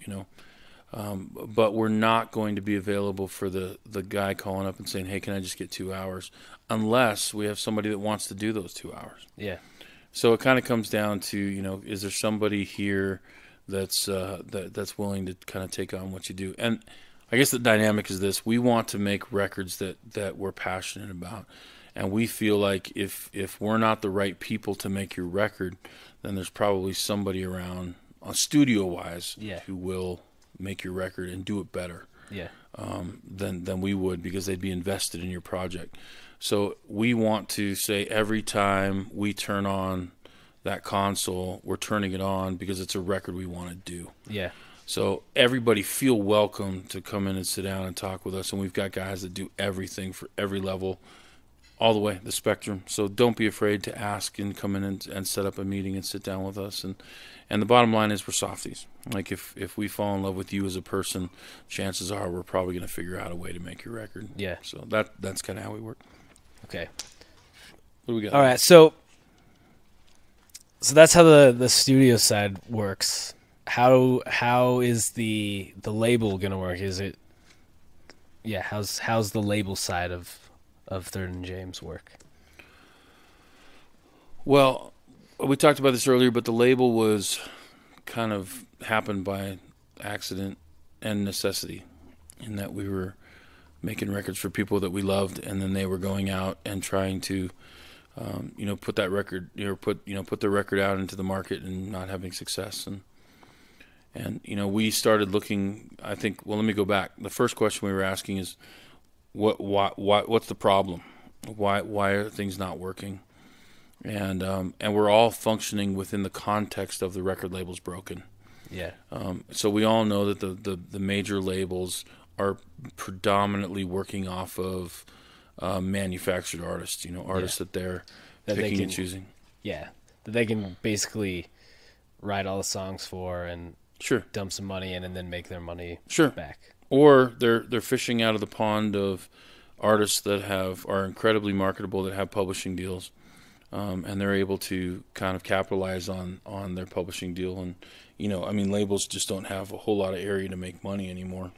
you know. Um, but we're not going to be available for the the guy calling up and saying, "Hey, can I just get two hours?" Unless we have somebody that wants to do those two hours.
Yeah.
So it kind of comes down to you know, is there somebody here that's uh, that that's willing to kind of take on what you do? And I guess the dynamic is this: we want to make records that that we're passionate about, and we feel like if if we're not the right people to make your record, then there's probably somebody around, uh, studio wise,
Yeah.
who will make your record and do it better
Yeah.
um, than than we would because they'd be invested in your project. So we want to say every time we turn on that console, we're turning it on because it's a record we want to do.
Yeah.
So everybody feel welcome to come in and sit down and talk with us. And we've got guys that do everything for every level all the way the spectrum. So don't be afraid to ask and come in and, and set up a meeting and sit down with us. And and the bottom line is we're softies. Like if if we fall in love with you as a person, chances are we're probably going to figure out a way to make your record.
Yeah.
So that that's kind of how we work.
Okay.
What do we got?
All right. So so that's how the the studio side works. How how is the the label going to work? Is it yeah, how's how's the label side of of Third and James work?
Well, we talked about this earlier, but the label was kind of happened by accident and necessity, in that we were making records for people that we loved, and then they were going out and trying to, um, you know, put that record, you know, put you know, put the record out into the market and not having success, and and you know, we started looking. I think. Well, let me go back. The first question we were asking is, what, why, why, what's the problem? Why, why are things not working? And um, and we're all functioning within the context of the record label's broken.
Yeah.
Um, so we all know that the, the, the major labels are predominantly working off of uh, manufactured artists. You know, artists that they're
That they
picking and choosing.
Yeah. That they can basically write all the songs for and
Sure,
dump some money in and then make their money
sure.
back.
Or they're they're fishing out of the pond of artists that have are incredibly marketable that have publishing deals, um, and they're able to kind of capitalize on on their publishing deal. And you know, I mean, labels just don't have a whole lot of area to make money anymore.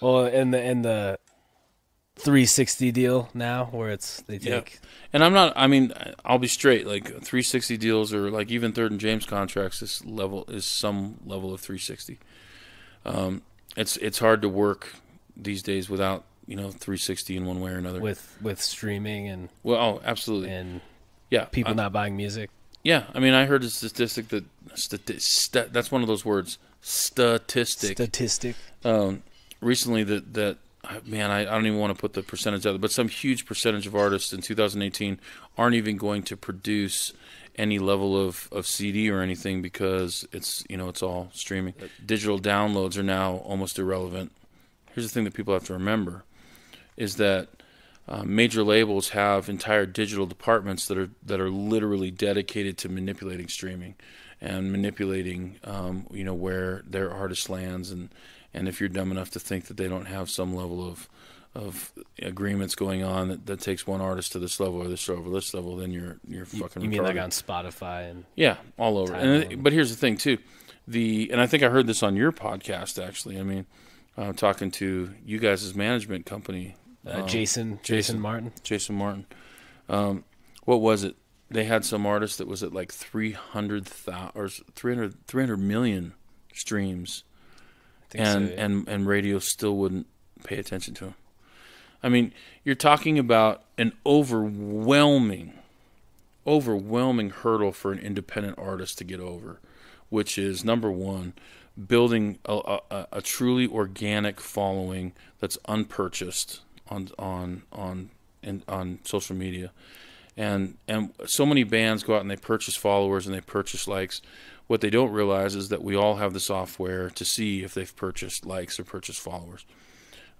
Well, in the in the 360 deal now where it's they take
And I'm not. I mean, I'll be straight. Like 360 deals or like even third and James contracts. This level is some level of 360. Um, it's it's hard to work these days without you know 360 in one way or another.
with with streaming and
well, oh, absolutely.
and
Yeah,
people
I-
not buying music.
Yeah, I mean, I heard a statistic that stati- sta that's one of those words, statistic.
Statistic.
um, recently that that uh, man, I, I don't even want to put the percentage out there, but some huge percentage of artists in 2018 aren't even going to produce any level of, of CD or anything because it's you know it's all streaming. Digital downloads are now almost irrelevant. Here's the thing that people have to remember is that uh, major labels have entire digital departments that are that are literally dedicated to manipulating streaming and manipulating um, you know where their artist lands and and if you're dumb enough to think that they don't have some level of of agreements going on that, that takes one artist to this level or this level this level, then you're you're fucking.
you mean like on Spotify and
Yeah, all over. And but here's the thing too, the and I think I heard this on your podcast actually. I mean, uh, talking to you guys' management company,
uh,
um,
Jason, Jason
Jason.
Martin?
Jason Martin. Um, what was it? They had some artist that was at like three hundred thousand or 300, 300 million streams, and
so, yeah.
and and radio still wouldn't pay attention to him. I mean, you're talking about an overwhelming, overwhelming hurdle for an independent artist to get over, which is number one, building a, a, a truly organic following that's unpurchased on on on in, on social media, and and so many bands go out and they purchase followers and they purchase likes. What they don't realize is that we all have the software to see if they've purchased likes or purchased followers.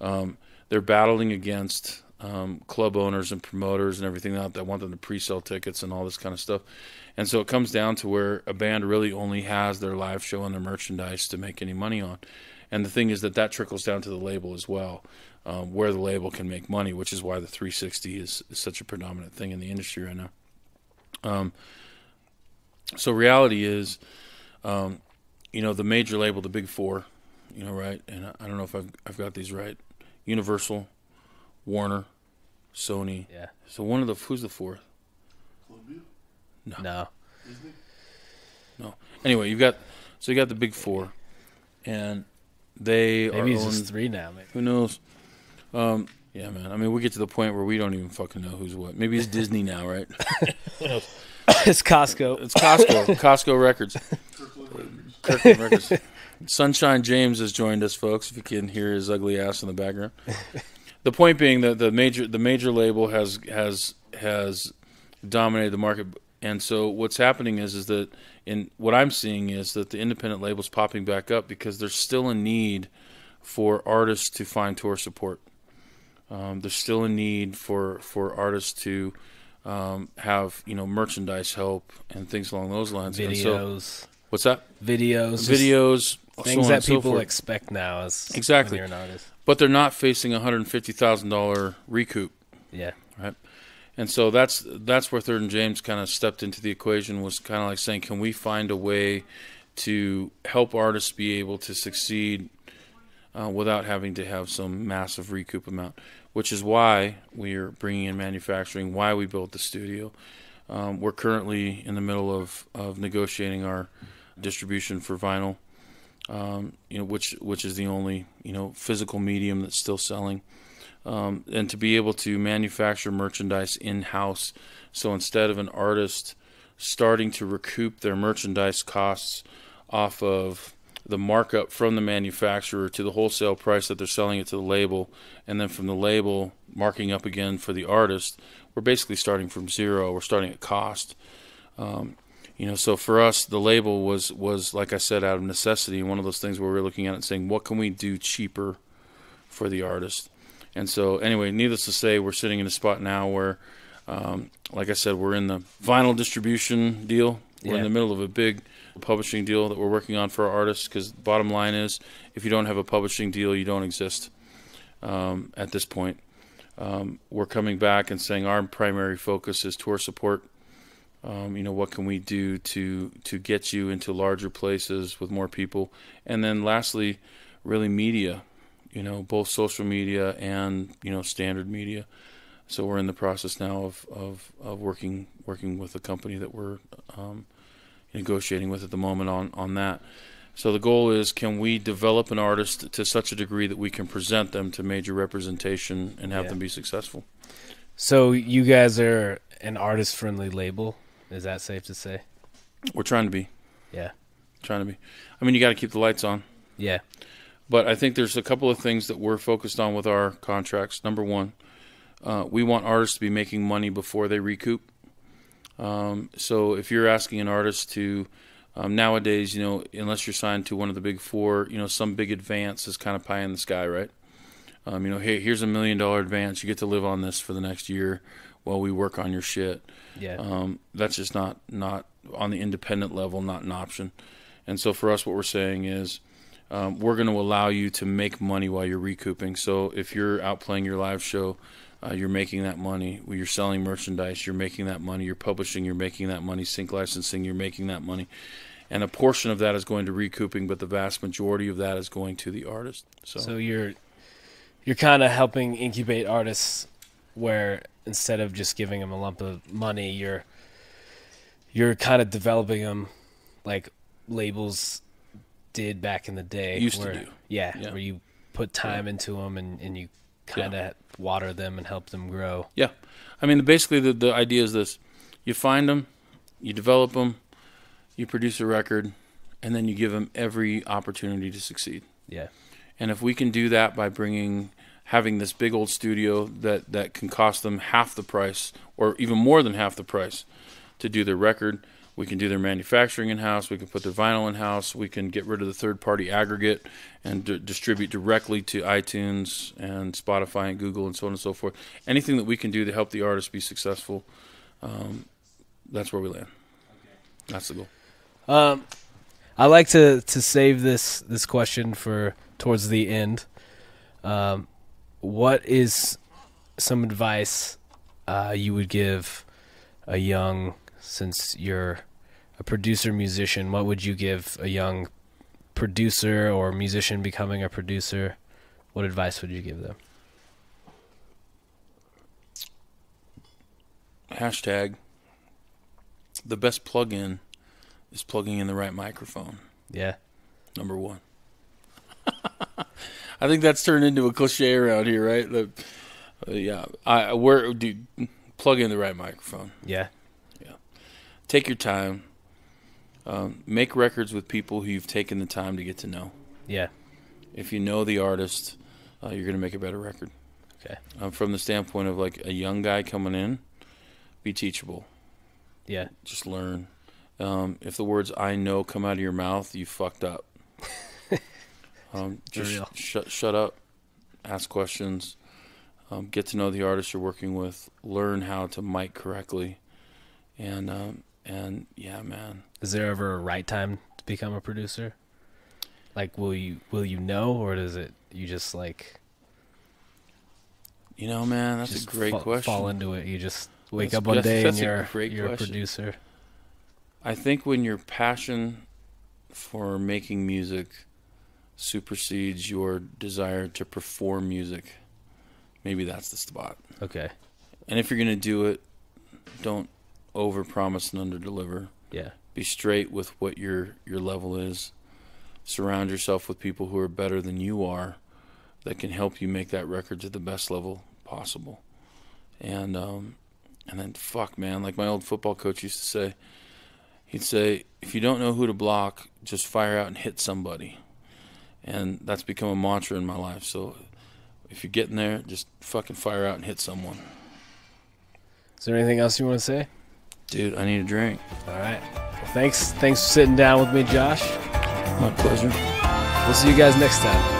Um, they're battling against um, club owners and promoters and everything that that want them to pre-sell tickets and all this kind of stuff. And so it comes down to where a band really only has their live show and their merchandise to make any money on. And the thing is that that trickles down to the label as well, um, where the label can make money, which is why the 360 is, is such a predominant thing in the industry right now. Um, so reality is, um, you know, the major label, the big four, you know, right? And I, I don't know if I've I've got these right. Universal, Warner, Sony.
yeah.
So one of the who's the fourth?
No. No. Disney. No.
Anyway, you've got so you got the big four, and they
Maybe
are
it's
owned,
three now. Maybe.
Who knows? Um, yeah, man. I mean, we get to the point where we don't even fucking know who's what. Maybe it's Disney now, right? [laughs] [laughs]
it's Costco.
It's Costco. Costco Records. Kirkland Records. Sunshine James has joined us, folks. If you can hear his ugly ass in the background. [laughs] The point being that the major the major label has has has dominated the market, and so what's happening is is that in what I'm seeing is that the independent labels popping back up because there's still a need for artists to find tour support. Um, there's still a need for for artists to um, have you know merchandise help and things along those lines. And so-
Videos,
what's that?
videos,
Videos,
things
on
that
so
people expect now. As
Exactly.
you're an artist.
but they're not facing a hundred and fifty thousand dollar recoup.
Yeah, right.
And so that's that's where Third and James kind of stepped into the equation. Was kind of like saying, can we find a way to help artists be able to succeed uh, without having to have some massive recoup amount? Which is why we are bringing in manufacturing. Why we built the studio. Um, we're currently in the middle of, of negotiating our distribution for vinyl. Um, you know, which which is the only you know physical medium that's still selling um, and to be able to manufacture merchandise in house. So instead of an artist starting to recoup their merchandise costs off of the markup from the manufacturer to the wholesale price that they're selling it to the label, and then from the label marking up again for the artist, we're basically starting from zero. We're starting at cost. Um, you know, so for us, the label was was like I said, out of necessity. One of those things where we're looking at it and saying, what can we do cheaper for the artist? And so, anyway, needless to say, we're sitting in a spot now where, um, like I said, we're in the vinyl distribution deal. We're in the middle of a big publishing deal that we're working on for our artists. Because bottom line is, if you don't have a publishing deal, you don't exist. Um, at this point, um, we're coming back and saying our primary focus is tour support. Um, you know, what can we do to to get you into larger places with more people? And then lastly, really media you know, both social media and you know standard media. So we're in the process now of of, of working working with a company that we're um, negotiating with at the moment on on that. So the goal is, can we develop an artist to such a degree that we can present them to major representation and have
Yeah.
them be successful?
So you guys are an artist-friendly label. Is that safe to say?
We're trying to be,
Yeah.
trying to be. I mean, you got to keep the lights on.
Yeah.
But I think there's a couple of things that we're focused on with our contracts. Number one, uh, we want artists to be making money before they recoup. Um, so if you're asking an artist to um, nowadays, you know, unless you're signed to one of the big four, you know, some big advance is kind of pie in the sky, right? Um, you know, hey, here's a million dollar advance. You get to live on this for the next year while we work on your shit.
Yeah.
Um, that's just not not on the independent level, not an option. And so for us, what we're saying is, um, we're going to allow you to make money while you're recouping. So if you're out playing your live show, uh, you're making that money. You're selling merchandise, you're making that money. You're publishing, you're making that money. Sync licensing, you're making that money. And a portion of that is going to recouping, but the vast majority of that is going to the artist. So,
So you're you're kind of helping incubate artists where instead of just giving them a lump of money, you're you're kind of developing them like labels did back in the day.
Used to
where,
do.
Yeah,
Yeah.
where you put time into them and, and you kind of water them and help them grow.
Yeah, I mean, basically the the idea is this: you find them, you develop them, you produce a record, and then you give them every opportunity to succeed.
Yeah.
And if we can do that by bringing having this big old studio that that can cost them half the price or even more than half the price to do their record, we can do their manufacturing in house. We can put their vinyl in house. We can get rid of the third party aggregate and distribute directly to iTunes and Spotify and Google and so on and so forth. Anything that we can do to help the artist be successful, um, that's where we land. That's the goal.
Um, I like to to save this this question for towards the end. Um, what is some advice uh, you would give a young, since you're a producer musician, what would you give a young producer or musician becoming a producer? What advice would you give them?
Hashtag the best plug in is plugging in the right microphone.
Yeah,
number one. I think that's turned into a cliche around here, right? The, uh, yeah, I where do plug in the right microphone.
yeah,
Take your time. Um, make records with people who you've taken the time to get to know.
yeah.
If you know the artist, uh, you're going to make a better record.
Okay.
Um, from the standpoint of like a young guy coming in, be teachable.
Yeah,
Just learn. Um, if the words "I know" come out of your mouth, you fucked up. [laughs] um, [laughs] just shut shut up. Ask questions. um, get to know the artist you're working with, learn how to mic correctly, and um, and yeah, man.
Is there ever a right time to become a producer? Like, will you will you know, or does it you just like
You know, man, that's a great
fa-
question.
fall into it? You just wake
That's-
up one day and you're
great
you're a producer.
I think when your passion for making music supersedes your desire to perform music, maybe that's the spot.
Okay.
And if you're going to do it, don't overpromise and underdeliver.
Yeah.
Be straight with what your your level is. Surround yourself with people who are better than you are that can help you make that record to the best level possible. And um and then fuck man, like my old football coach used to say, he'd say, if you don't know who to block, just fire out and hit somebody. And that's become a mantra in my life. So if you're getting there, just fucking fire out and hit someone.
Is there anything else you want to say?
Dude, I need a drink.
All right. Well, thanks. Thanks for sitting down with me, Josh.
My pleasure.
We'll see you guys next time.